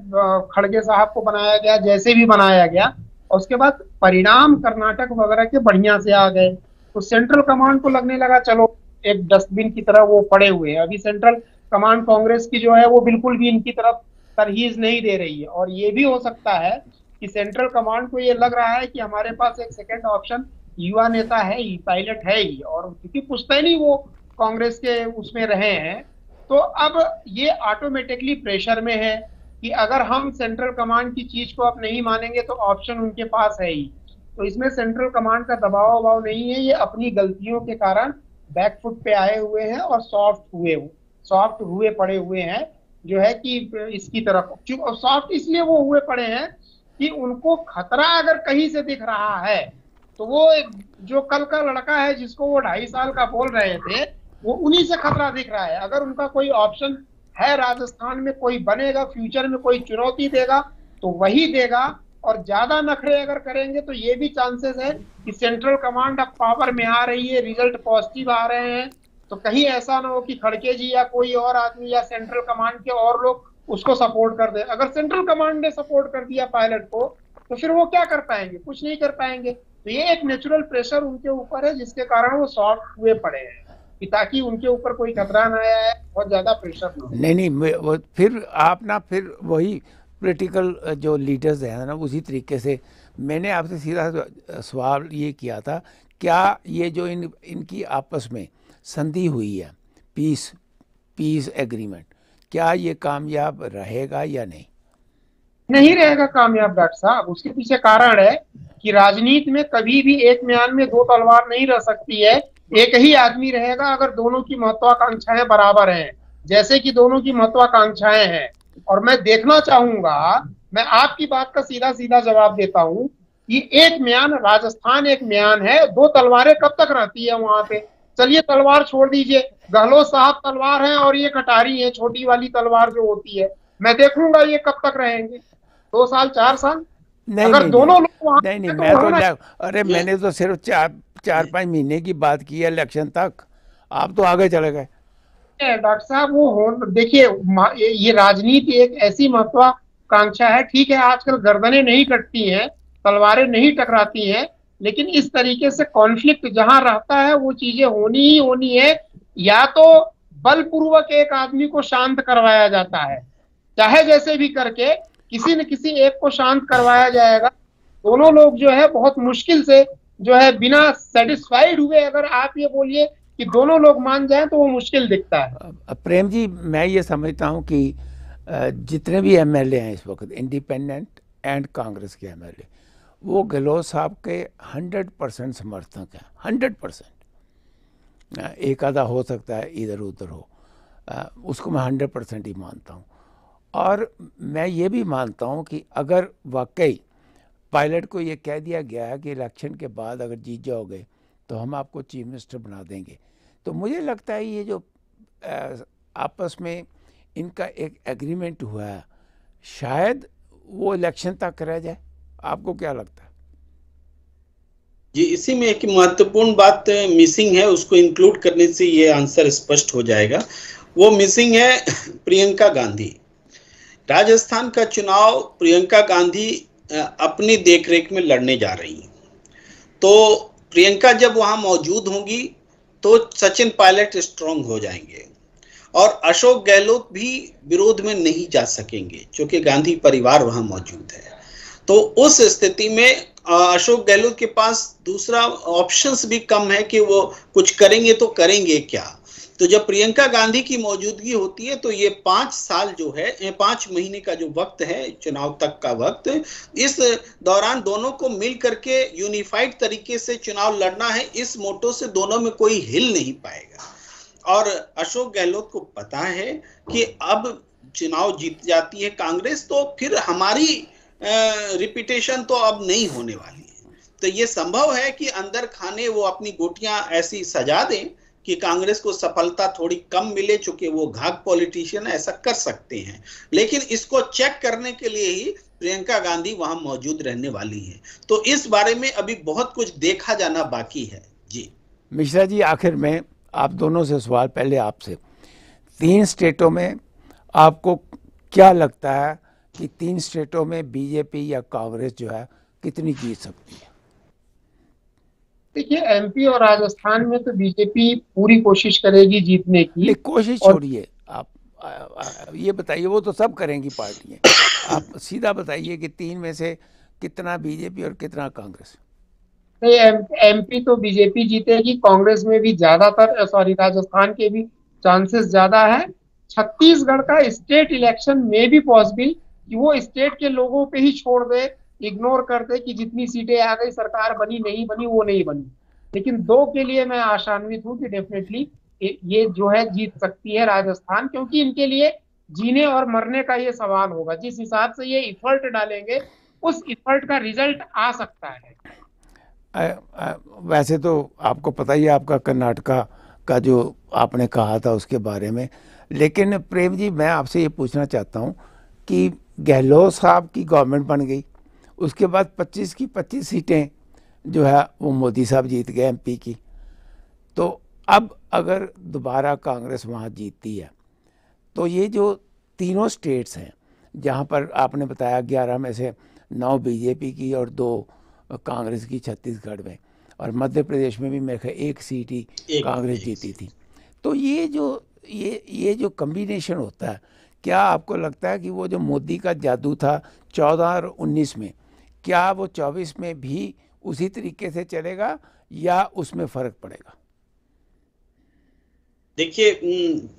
खड़गे साहब को बनाया गया, जैसे भी बनाया गया। उसके बाद परिणाम कर्नाटक वगैरह के बढ़िया से आ गए। तो सेंट्रल कमांड को लगने लगा, चलो एक डस्टबिन की तरह वो पड़े हुए हैं। अभी सेंट्रल कमांड कांग्रेस की जो है, वो बिल्कुल भी इनकी तरफ़ तरहीज नहीं दे रही है। और ये भी हो सकता है कि सेंट्रल कमांड को ये लग रहा है कि हमारे पास एक सेकेंड ऑप्शन युवा नेता है ही, पायलट है ही। और क्योंकि पुश्तैनी वो कांग्रेस के उसमें रहे हैं। तो अब ये ऑटोमेटिकली प्रेशर में है कि अगर हम सेंट्रल कमांड की चीज़ को अब नहीं मानेंगे तो ऑप्शन उनके पास है ही। तो इसमें सेंट्रल कमांड का दबाव वबाव नहीं है, ये अपनी गलतियों के कारण बैकफुट पे आए हुए हैं और सॉफ्ट हुए सॉफ्ट हुए पड़े हुए हैं, जो है कि इसकी तरफ़ सॉफ्ट इसलिए वो हुए पड़े हैं कि उनको खतरा अगर कहीं से दिख रहा है तो वो जो कल का लड़का है जिसको वो ढाई साल का बोल रहे थे, वो उन्हीं से खतरा दिख रहा है। अगर उनका कोई ऑप्शन है राजस्थान में, कोई बनेगा फ्यूचर में कोई चुनौती देगा तो वही देगा और ज़्यादा नखरे अगर करेंगे तो ये भी चांसेस है कि सेंट्रल कमांड अब पावर में आ रही है रिज़ल्ट पॉजिटिव आ रहे हैं। तो कहीं ऐसा ना हो कि खड़के जी या कोई और आदमी या सेंट्रल कमांड के और लोग उसको सपोर्ट कर दे। अगर सेंट्रल कमांड ने सपोर्ट कर दिया पायलट को तो फिर वो क्या कर पाएँगे? कुछ नहीं कर पाएँगे। तो ये एक नेचुरल प्रेशर उनके ऊपर है, जिसके कारण वो सॉफ्ट हुए पड़े हैं, कि ताकि उनके ऊपर कोई खतरा ना आया है बहुत ज़्यादा प्रेशर नहीं नहीं फिर आप ना फिर वही पोलिटिकल जो लीडर्स हैं ना, उसी तरीके से मैंने आपसे सीधा सवाल ये किया था, क्या ये जो इन, इनकी आपस में संधि हुई है पीस पीस एग्रीमेंट क्या ये कामयाब रहेगा या नहीं? नहीं रहेगा कामयाब, डॉक्टर साहब। उसके पीछे कारण है कि राजनीति में कभी भी एक म्यान में दो तलवार नहीं रह सकती है। एक ही आदमी रहेगा अगर दोनों की महत्वाकांक्षाएँ बराबर हैं। जैसे कि दोनों की महत्वाकांक्षाएँ हैं। और मैं देखना चाहूँगा मैं आपकी बात का सीधा सीधा जवाब देता हूँ कि एक म्यान राजस्थान एक म्यान है दो तलवारें कब तक रहती है वहाँ पे? चलिए तलवार छोड़ दीजिए। गहलोत साहब तलवार है और ये कटारी है छोटी वाली तलवार जो होती है। मैं देखूँगा ये कब तक रहेंगे। दो साल चार साल? नहीं अगर नहीं, दोनों लोग वहाँ नहीं नहीं तो मैं तो अरे मैंने तो सिर्फ़ चार चार पाँच महीने की बात की है इलेक्शन तक। आप तो आगे चले गए। डॉक्टर साहब, वो देखिए ये राजनीति एक ऐसी महत्वाकांक्षा है, ठीक है, आजकल गर्दनें नहीं कटती हैं, तलवारें नहीं टकराती हैं, लेकिन इस तरीके से कॉन्फ्लिक्ट जहाँ रहता है, वो चीज़ें होनी ही होनी है, या तो बलपूर्वक एक आदमी को शांत करवाया जाता है, चाहे जैसे भी करके, किसी न किसी एक को शांत करवाया जाएगा, दोनों लोग जो है, बहुत मुश्किल से जो है, बिना सेटिस्फाइड हुए अगर आप ये बोलिए कि दोनों लोग मान जाएँ तो वो मुश्किल दिखता है। प्रेम जी, मैं ये समझता हूँ कि जितने भी एमएलए हैं इस वक्त, इंडिपेंडेंट एंड कांग्रेस के एमएलए वो गहलोत साहब के हंड्रेड परसेंट समर्थक हैं, हंड्रेड परसेंट। एक आधा हो सकता है, इधर उधर हो। उसको मैं हंड्रेड परसेंट ही मानता हूँ। और मैं ये भी मानता हूँ कि अगर वाकई पायलट को ये कह दिया गया है कि इलेक्शन के बाद अगर जीत जाओगे तो हम आपको चीफ मिनिस्टर बना देंगे। तो मुझे लगता है ये जो आपस में इनका एक एग्रीमेंट हुआ है, शायद वो इलेक्शन तक रह जाए। आपको क्या लगता है? जी, इसी में एक महत्वपूर्ण बात मिसिंग है, उसको इंक्लूड करने से ये आंसर स्पष्ट हो जाएगा। वो मिसिंग है प्रियंका गांधी। राजस्थान का चुनाव प्रियंका गांधी अपनी देखरेख में लड़ने जा रही हैं। तो प्रियंका जब वहाँ मौजूद होंगी तो सचिन पायलट स्ट्रांग हो जाएँगे। और अशोक गहलोत भी विरोध में नहीं जा सकेंगे, क्योंकि गांधी परिवार वहाँ मौजूद है। तो उस स्थिति में अशोक गहलोत के पास दूसरा ऑप्शंस भी कम है कि वो कुछ करेंगे तो करेंगे क्या? तो जब प्रियंका गांधी की मौजूदगी होती है तो ये पाँच साल जो है पाँच महीने का जो वक्त है, चुनाव तक का वक्त, इस दौरान दोनों को मिल करके यूनिफाइड तरीके से चुनाव लड़ना है, इस मोटो से दोनों में कोई हिल नहीं पाएगा। और अशोक गहलोत को पता है कि अब चुनाव जीत जाती है कांग्रेस तो फिर हमारी रिपीटेशन तो अब नहीं होने वाली है। तो ये संभव है कि अंदर खाने वो अपनी गोटियाँ ऐसी सजा दें कि कांग्रेस को सफलता थोड़ी कम मिले चूँकि वो घाक पॉलिटिशियन ऐसा कर सकते हैं। लेकिन इसको चेक करने के लिए ही प्रियंका गांधी वहाँ मौजूद रहने वाली हैं। तो इस बारे में अभी बहुत कुछ देखा जाना बाकी है। जी। मिश्रा जी, आखिर में आप दोनों से सवाल पहले आपसे। तीन स्टेटों में आपको क्या लगता है कि तीन स्टेटों में बीजेपी या कांग्रेस जो है कितनी जीत सकती है? देखिए एमपी और राजस्थान में तो बीजेपी पूरी कोशिश करेगी जीतने की। कोशिश छोड़िए। आप आ, आ, ये बताइए वो तो सब करेंगी पार्टियाँ। आप सीधा बताइए कि तीन में से कितना बीजेपी और कितना कांग्रेस? नहीं एमपी तो बीजेपी जीतेगी कांग्रेस में भी ज़्यादातर सॉरी राजस्थान के भी चांसेस ज़्यादा है। छत्तीसगढ़ का स्टेट इलेक्शन में भी पॉसिबल कि वो स्टेट के लोगों पे ही छोड़ दे इग्नोर करते कि जितनी सीटें आ गई सरकार बनी नहीं बनी वो नहीं बनी। लेकिन दो के लिए मैं आशान्वित हूँ कि डेफिनेटली ये जो है जीत सकती है राजस्थान क्योंकि इनके लिए जीने और मरने का ये सवाल होगा। जिस हिसाब से ये इफर्ट डालेंगे उस इफर्ट का रिज़ल्ट आ सकता है। आ, आ, वैसे तो आपको पता ही है आपका कर्नाटका का जो आपने कहा था उसके बारे में। लेकिन प्रेम जी मैं आपसे ये पूछना चाहता हूँ कि गहलोत साहब की गवर्नमेंट बन गई। उसके बाद 25 की 25 सीटें जो है वो मोदी साहब जीत गए एमपी की। तो अब अगर दोबारा कांग्रेस वहाँ जीतती है तो ये जो तीनों स्टेट्स हैं जहाँ पर आपने बताया ग्यारह में से नौ बीजेपी की और दो कांग्रेस की छत्तीसगढ़ में और मध्य प्रदेश में भी मेरे ख्याल एक सीट ही कांग्रेस जीती थी। तो ये जो ये ये जो कम्बिनेशन होता है क्या आपको लगता है कि वो जो मोदी का जादू था चौदह और उन्नीस में क्या वो चौबीस में भी उसी तरीके से चलेगा या उसमें फ़र्क पड़ेगा? देखिए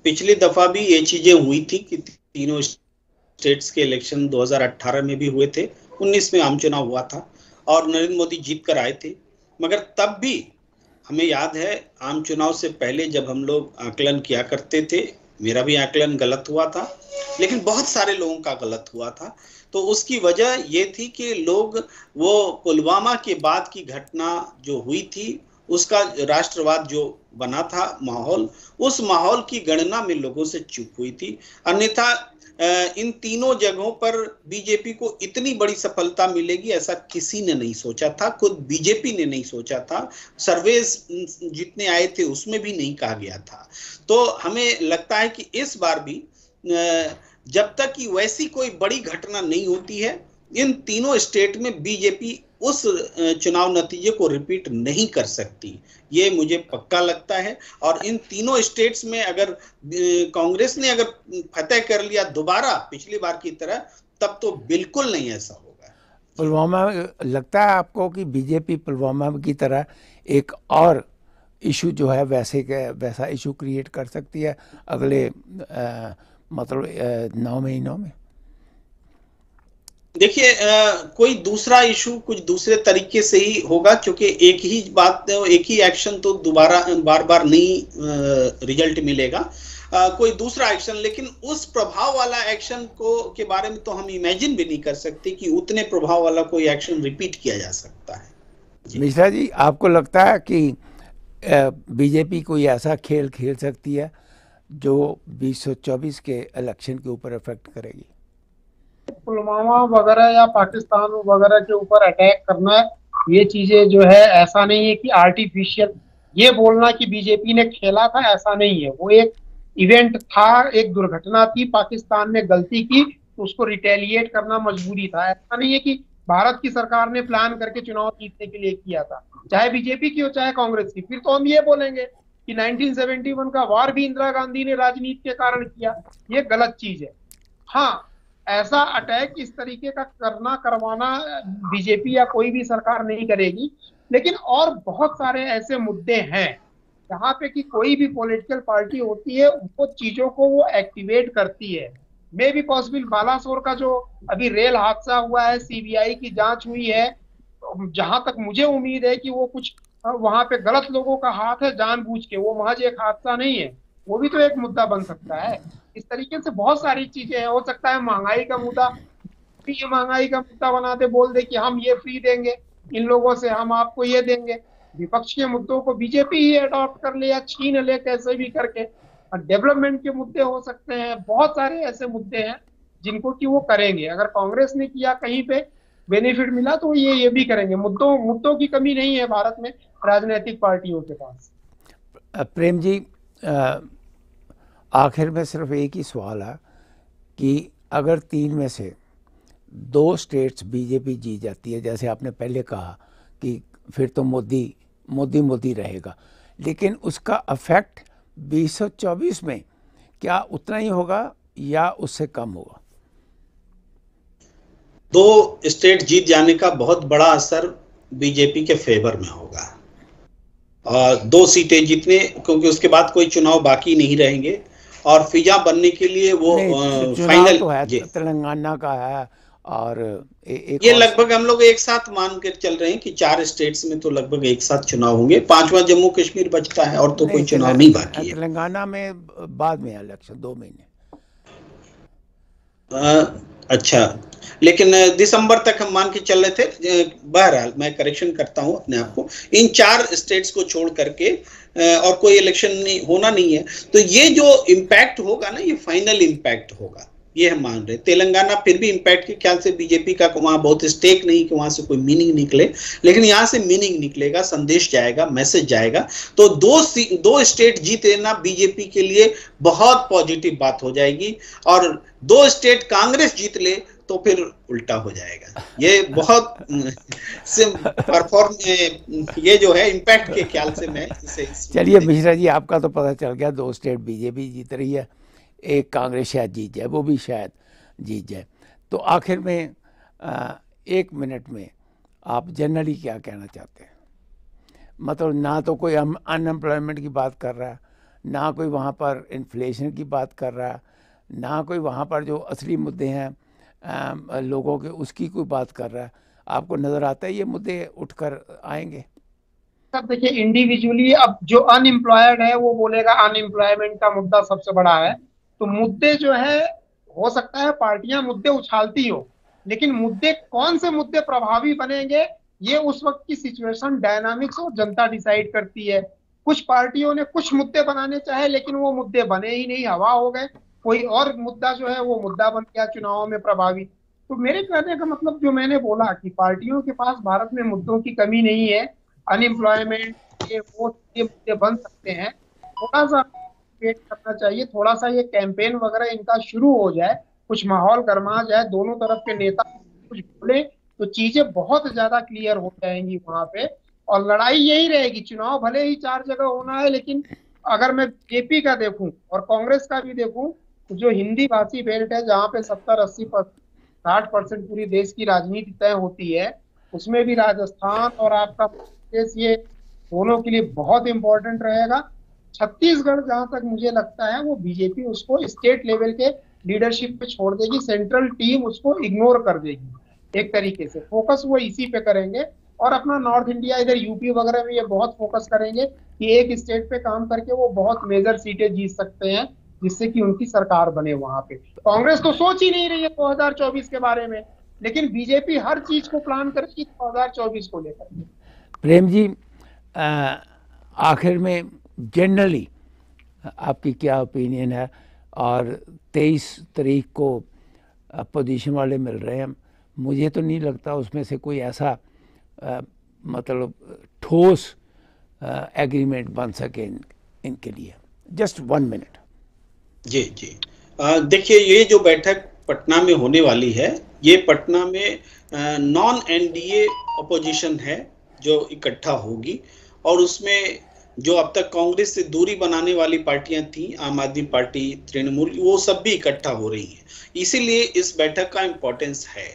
पिछली दफ़ा भी ये चीज़ें हुई थी कि तीनों स्टेट्स के इलेक्शन 2018 में भी हुए थे 19 में आम चुनाव हुआ था और नरेंद्र मोदी जीत कर आए थे। मगर तब भी हमें याद है, आम चुनाव से पहले जब हम लोग आकलन किया करते थे, मेरा भी आकलन गलत हुआ था, लेकिन बहुत सारे लोगों का गलत हुआ था। तो उसकी वजह ये थी कि लोग, वो पुलवामा के बाद की घटना जो हुई थी, उसका राष्ट्रवाद जो बना था माहौल, उस माहौल की गणना में लोगों से चुप हुई थी। अन्यथा इन तीनों जगहों पर बीजेपी को इतनी बड़ी सफलता मिलेगी ऐसा किसी ने नहीं सोचा था, खुद बीजेपी ने नहीं सोचा था सर्वे जितने आए थे उसमें भी नहीं कहा गया था। तो हमें लगता है कि इस बार भी जब तक कि वैसी कोई बड़ी घटना नहीं होती है इन तीनों स्टेट में बीजेपी उस चुनाव नतीजे को रिपीट नहीं कर सकती। ये मुझे पक्का लगता है। और इन तीनों स्टेट्स में अगर कांग्रेस ने अगर फतेह कर लिया दोबारा पिछली बार की तरह तब तो बिल्कुल नहीं ऐसा होगा। पुलवामा लगता है आपको कि बीजेपी पुलवामा की तरह एक और इशू जो है वैसे वैसा इशू क्रिएट कर सकती है। अगले आ, मतलब नौ महीनों में? देखिए कोई दूसरा इशू कुछ दूसरे तरीके से ही होगा क्योंकि एक ही बात एक ही एक्शन तो दोबारा बार बार नहीं रिज़ल्ट मिलेगा। आ, कोई दूसरा एक्शन लेकिन उस प्रभाव वाला एक्शन को के बारे में तो हम इमेजिन भी नहीं कर सकते कि उतने प्रभाव वाला कोई एक्शन रिपीट किया जा सकता है। मिश्रा जी आपको लगता है कि बीजेपी कोई ऐसा खेल खेल सकती है? जो 2024 के इलेक्शन के ऊपर इफ़ेक्ट करेगी। पुलवामा वगैरह या पाकिस्तान वगैरह के ऊपर अटैक करना, ये चीज़ें जो है, ऐसा नहीं है कि आर्टिफिशियल ये बोलना कि बीजेपी ने खेला था, ऐसा नहीं है। वो एक इवेंट था, एक दुर्घटना थी, पाकिस्तान ने गलती की, उसको रिटेलिएट करना मजबूरी था। ऐसा नहीं है कि भारत की सरकार ने प्लान करके चुनाव जीतने के लिए किया था। चाहे बीजेपी की हो, चाहे कांग्रेस की। फिर तो हम ये बोलेंगे कि 1971 का वार भी इंदिरा गांधी ने राजनीति के कारण किया, ये गलत चीज़ है। हाँ ऐसा अटैक इस तरीके का करना, करवाना बीजेपी या कोई भी सरकार नहीं करेगी, लेकिन और बहुत सारे ऐसे मुद्दे हैं, जहाँ पे कि कोई भी पॉलिटिकल पार्टी होती है वो चीज़ों को वो एक्टिवेट करती है। मे भी पॉसिबल बालासोर का जो अभी रेल हादसा हुआ है सीबीआई की जाँच हुई है, जहाँ तक मुझे उम्मीद है कि वो कुछ वहाँ पे गलत लोगों का हाथ है जानबूझ के, वो महज एक हादसा नहीं है, वो भी तो एक मुद्दा बन सकता है। इस तरीके से बहुत सारी चीज़ें हैं, हो सकता है महँगाई का मुद्दा ये महँगाई का मुद्दा बनाते बोल दे कि हम ये फ्री देंगे, इन लोगों से हम आपको ये देंगे। विपक्ष के मुद्दों को बीजेपी ही अडॉप्ट कर ले या छीन ले कैसे भी करके। डेवलपमेंट के मुद्दे हो सकते हैं, बहुत सारे ऐसे मुद्दे हैं जिनको कि वो करेंगे। अगर कांग्रेस ने किया कहीं पे बेनिफिट मिला तो ये ये भी करेंगे। मुद्दों मुद्दों की कमी नहीं है भारत में राजनीतिक पार्टियों के पास। प्रेम जी आखिर में सिर्फ़ एक ही सवाल है कि अगर तीन में से दो स्टेट्स बीजेपी जीत जाती है, जैसे आपने पहले कहा कि फिर तो मोदी मोदी मोदी रहेगा। लेकिन उसका अफेक्ट 2024 में क्या उतना ही होगा या उससे कम होगा? दो स्टेट जीत जाने का बहुत बड़ा असर बीजेपी के फेवर में होगा। और दो सीटें जीतने क्योंकि उसके बाद कोई चुनाव बाकी नहीं रहेंगे। और फिजा बनने के लिए वो फाइनल तो है तेलंगाना का है और ए, एक ये लगभग हम लोग एक साथ मान कर चल रहे हैं कि चार स्टेट्स में तो लगभग एक साथ चुनाव होंगे। पांचवा जम्मू कश्मीर बचता है और तो कोई चुनाव नहीं बाकी है। तेलंगाना में बाद में इलेक्शन दो महीने। अच्छा। लेकिन दिसंबर तक हम मान के चल रहे थे। बहरहाल, मैं करेक्शन करता हूँ अपने आप को। इन चार स्टेट्स को छोड़ करके और कोई इलेक्शन नहीं, होना नहीं है। तो ये जो इम्पैक्ट होगा ना, ये फाइनल इम्पैक्ट होगा। ये हम मान रहे तेलंगाना फिर भी इम्पैक्ट के ख्याल से बीजेपी का वहाँ बहुत स्टेक नहीं कि वहाँ से कोई मीनिंग निकले। लेकिन यहाँ से मीनिंग निकलेगा संदेश जाएगा मैसेज जाएगा। तो दो दो स्टेट जीत लेना बीजेपी के लिए बहुत पॉजिटिव बात हो जाएगी। और दो स्टेट कांग्रेस जीत ले तो फिर उल्टा हो जाएगा। ये बहुत परफॉर्म ये जो है इम्पैक्ट के ख्याल से मैं इसे चलिए मिश्रा जी आपका तो पता चल गया दो स्टेट बीजेपी जीत रही है। एक कांग्रेस शायद जीत जाए वो भी शायद जीत जाए। तो आखिर में आ, एक मिनट में आप जनरली क्या कहना चाहते हैं? मतलब ना तो कोई अनएम्प्लॉयमेंट की बात कर रहा है ना कोई वहाँ पर इन्फ्लेशन की बात कर रहा है ना कोई वहाँ पर जो असली मुद्दे हैं आ, लोगों के उसकी कोई बात कर रहा है। आपको नज़र आता है ये मुद्दे उठकर आएँगे? सर देखिए इंडिविजुअली अब जो अनएम्प्लॉयड है वो बोलेगा अनएम्प्लॉयमेंट का मुद्दा सबसे बड़ा है। तो मुद्दे जो है, हो सकता है पार्टियाँ मुद्दे उछालती हो, लेकिन मुद्दे कौन से मुद्दे प्रभावी बनेंगे, ये उस वक्त की सिचुएशन डायनामिक्स और जनता डिसाइड करती है। कुछ पार्टियों ने कुछ मुद्दे बनाने चाहे, लेकिन वो मुद्दे बने ही नहीं, हवा हो गए। कोई और मुद्दा जो है, वो मुद्दा बन गया चुनाव में प्रभावी। तो मेरे कहने का मतलब जो मैंने बोला कि पार्टियों के पास भारत में मुद्दों की कमी नहीं है अनएम्प्लॉयमेंट ये वो, ये मुद्दे बन सकते हैं। थोड़ा सा वेट करना चाहिए। थोड़ा सा ये कैंपेन वगैरह इनका शुरू हो जाए, कुछ माहौल गर्मा जाए, दोनों तरफ़ के नेता कुछ बोले तो चीज़ें बहुत ज़्यादा क्लियर हो जाएँगी वहाँ पे। और लड़ाई यही रहेगी, चुनाव भले ही चार जगह होना है, लेकिन अगर मैं जेपी का देखूँ और कांग्रेस का भी देखूँ तो जो हिंदी भाषी बेल्ट है, जहाँ पे सत्तर, अस्सी साठ परसेंट पूरी देश की राजनीति तय होती है, उसमें भी राजस्थान और आपका देश ये दोनों के लिए बहुत इंपॉर्टेंट रहेगा। छत्तीसगढ़ जहाँ तक मुझे लगता है, वो बीजेपी उसको स्टेट लेवल के लीडरशिप पे छोड़ देगी सेंट्रल टीम उसको इग्नोर कर देगी, एक तरीके से। फोकस वो इसी पे करेंगे और अपना नॉर्थ इंडिया इधर यूपी वगैरह में ये बहुत फोकस करेंगे कि एक स्टेट पे काम करके वो बहुत मेजर सीटें जीत सकते हैं, जिससे कि उनकी सरकार बने वहाँ पे। कांग्रेस तो सोच ही नहीं रही है 2024 के बारे में, लेकिन बीजेपी हर चीज़ को प्लान करेगी 2024 को लेकर। प्रेम जी आखिर में जनरली आपकी क्या ओपिनियन है? और तेईस तारीख को अपोजिशन वाले मिल रहे हैं। मुझे तो नहीं लगता उसमें से कोई ऐसा आ, मतलब ठोस एग्रीमेंट बन सके इन, इनके लिए। जस्ट वन मिनट जी जी। देखिए ये जो बैठक पटना में होने वाली है ये पटना में नॉन एनडीए अपोजिशन है जो इकट्ठा होगी। और उसमें जो अब तक कांग्रेस से दूरी बनाने वाली पार्टियाँ थी, आम आदमी पार्टी, तृणमूल, वो सब भी इकट्ठा हो रही हैं। इसीलिए इस बैठक का इम्पोर्टेंस है।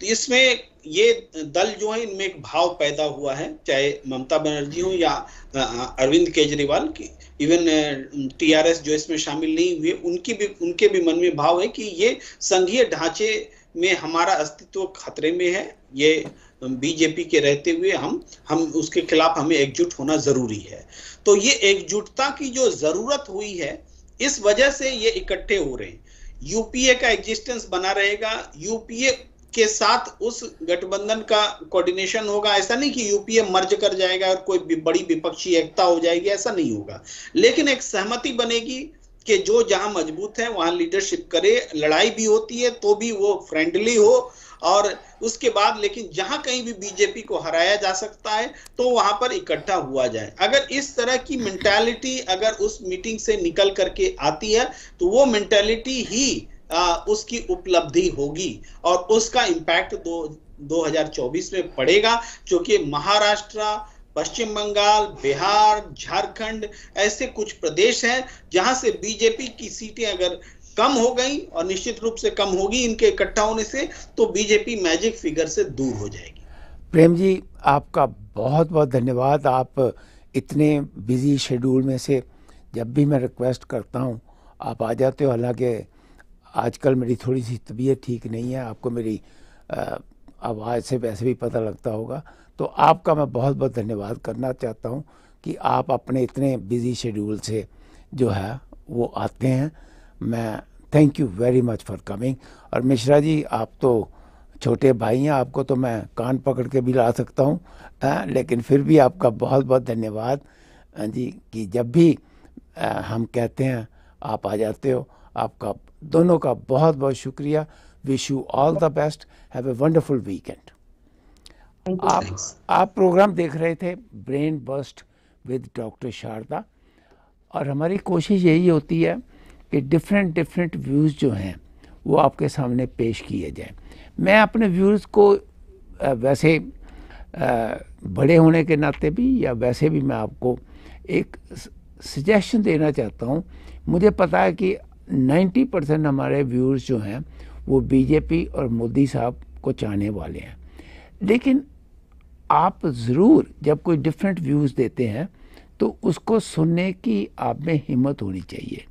तो इसमें ये दल जो है, इनमें एक भाव पैदा हुआ है, चाहे ममता बनर्जी हो या अरविंद केजरीवाल की इवन टीआरएस जो इसमें शामिल नहीं हुए, उनकी भी, उनके भी मन में भाव है कि ये संघीय ढांचे में हमारा अस्तित्व खतरे में है। ये बीजेपी के रहते हुए हम हम, उसके खिलाफ हमें एकजुट होना ज़रूरी है। तो ये एकजुटता की जो ज़रूरत हुई है, इस वजह से ये इकट्ठे हो रहे हैं। यूपीए का एग्जिस्टेंस बना रहेगा, यूपीए के साथ उस गठबंधन का कोऑर्डिनेशन होगा। ऐसा नहीं कि यूपीए मर्ज कर जाएगा और कोई बड़ी विपक्षी, एकता हो जाएगी, ऐसा नहीं होगा। लेकिन एक सहमति बनेगी कि जो जहाँ मज़बूत है, वहाँ लीडरशिप करे, लड़ाई भी होती है तो भी वो फ्रेंडली हो और उसके बाद लेकिन जहाँ कहीं भी बीजेपी को हराया जा सकता है तो वहाँ पर इकट्ठा हुआ जाए। अगर इस तरह की मेंटालिटी अगर उस मीटिंग से निकल करके आती है तो वो मेंटालिटी ही आ, उसकी उपलब्धि होगी और उसका इम्पैक्ट दो 2024 में पड़ेगा क्योंकि महाराष्ट्र पश्चिम बंगाल बिहार झारखंड ऐसे कुछ प्रदेश हैं जहाँ से बीजेपी की सीटें अगर कम हो गई और निश्चित रूप से कम होगी इनके इकट्ठा होने से तो बीजेपी मैजिक फिगर से दूर हो जाएगी। प्रेम जी, आपका बहुत बहुत धन्यवाद। आप इतने बिज़ी शेड्यूल में से जब भी मैं रिक्वेस्ट करता हूँ, आप आ जाते हो। हालाँकि आजकल मेरी थोड़ी सी तबीयत ठीक नहीं है, आपको मेरी आवाज़ से वैसे भी पता लगता होगा। तो आपका मैं बहुत बहुत धन्यवाद करना चाहता हूँ कि आप अपने इतने बिज़ी शेड्यूल से जो है, वो आते हैं। मैं thank you very much for coming और मिश्रा जी आप तो छोटे भाई हैं आपको तो मैं कान पकड़ के भी ला सकता हूँ लेकिन फिर भी आपका बहुत बहुत धन्यवाद जी कि जब भी आ, हम कहते हैं आप आ जाते हो आपका दोनों का बहुत बहुत शुक्रिया। Wish you all the best have a wonderful weekend आप आप प्रोग्राम देख रहे थे brain bust with doctor Sharda. और हमारी कोशिश यही होती है कि डिफरेंट डिफरेंट व्यूज़ जो हैं, वो आपके सामने पेश किए जाएँ। मैं अपने व्यूज़ को वैसे बड़े होने के नाते भी या वैसे भी मैं आपको एक सजेशन देना चाहता हूँ। मुझे पता है कि 90 परसेंट हमारे व्यूअर्स जो हैं, वो बीजेपी और मोदी साहब को चाहने वाले हैं। लेकिन आप ज़रूर जब कोई डिफरेंट व्यूज़ देते हैं तो उसको सुनने की आप में हिम्मत होनी चाहिए।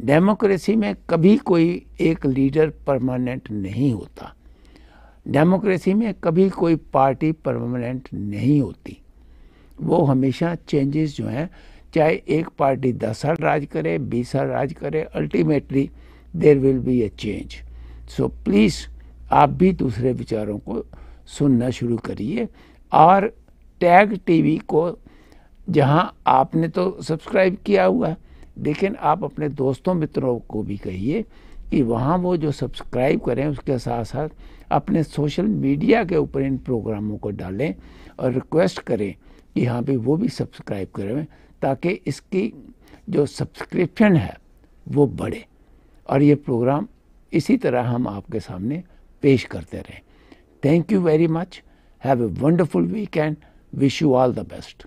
डेमोक्रेसी में कभी कोई एक लीडर परमानेंट नहीं होता। डेमोक्रेसी में कभी कोई पार्टी परमानेंट नहीं होती। वो हमेशा चेंजेस जो हैं, चाहे एक पार्टी दस साल राज करे, बीस साल राज करे, ultimately there will be a change. So please, आप भी दूसरे विचारों को सुनना शुरू करिए। और टैग टीवी को, जहाँ आपने तो सब्सक्राइब किया हुआ है लेकिन आप अपने दोस्तों मित्रों को भी कहिए कि वहाँ वो जो सब्सक्राइब करें उसके साथ साथ अपने सोशल मीडिया के ऊपर इन प्रोग्रामों को डालें और रिक्वेस्ट करें कि हाँ भी वो भी सब्सक्राइब करें ताकि इसकी जो सब्सक्रिप्शन है वो बढ़े। और ये प्रोग्राम इसी तरह हम आपके सामने पेश करते रहें। Thank you very much have a wonderful weekend wish you all the best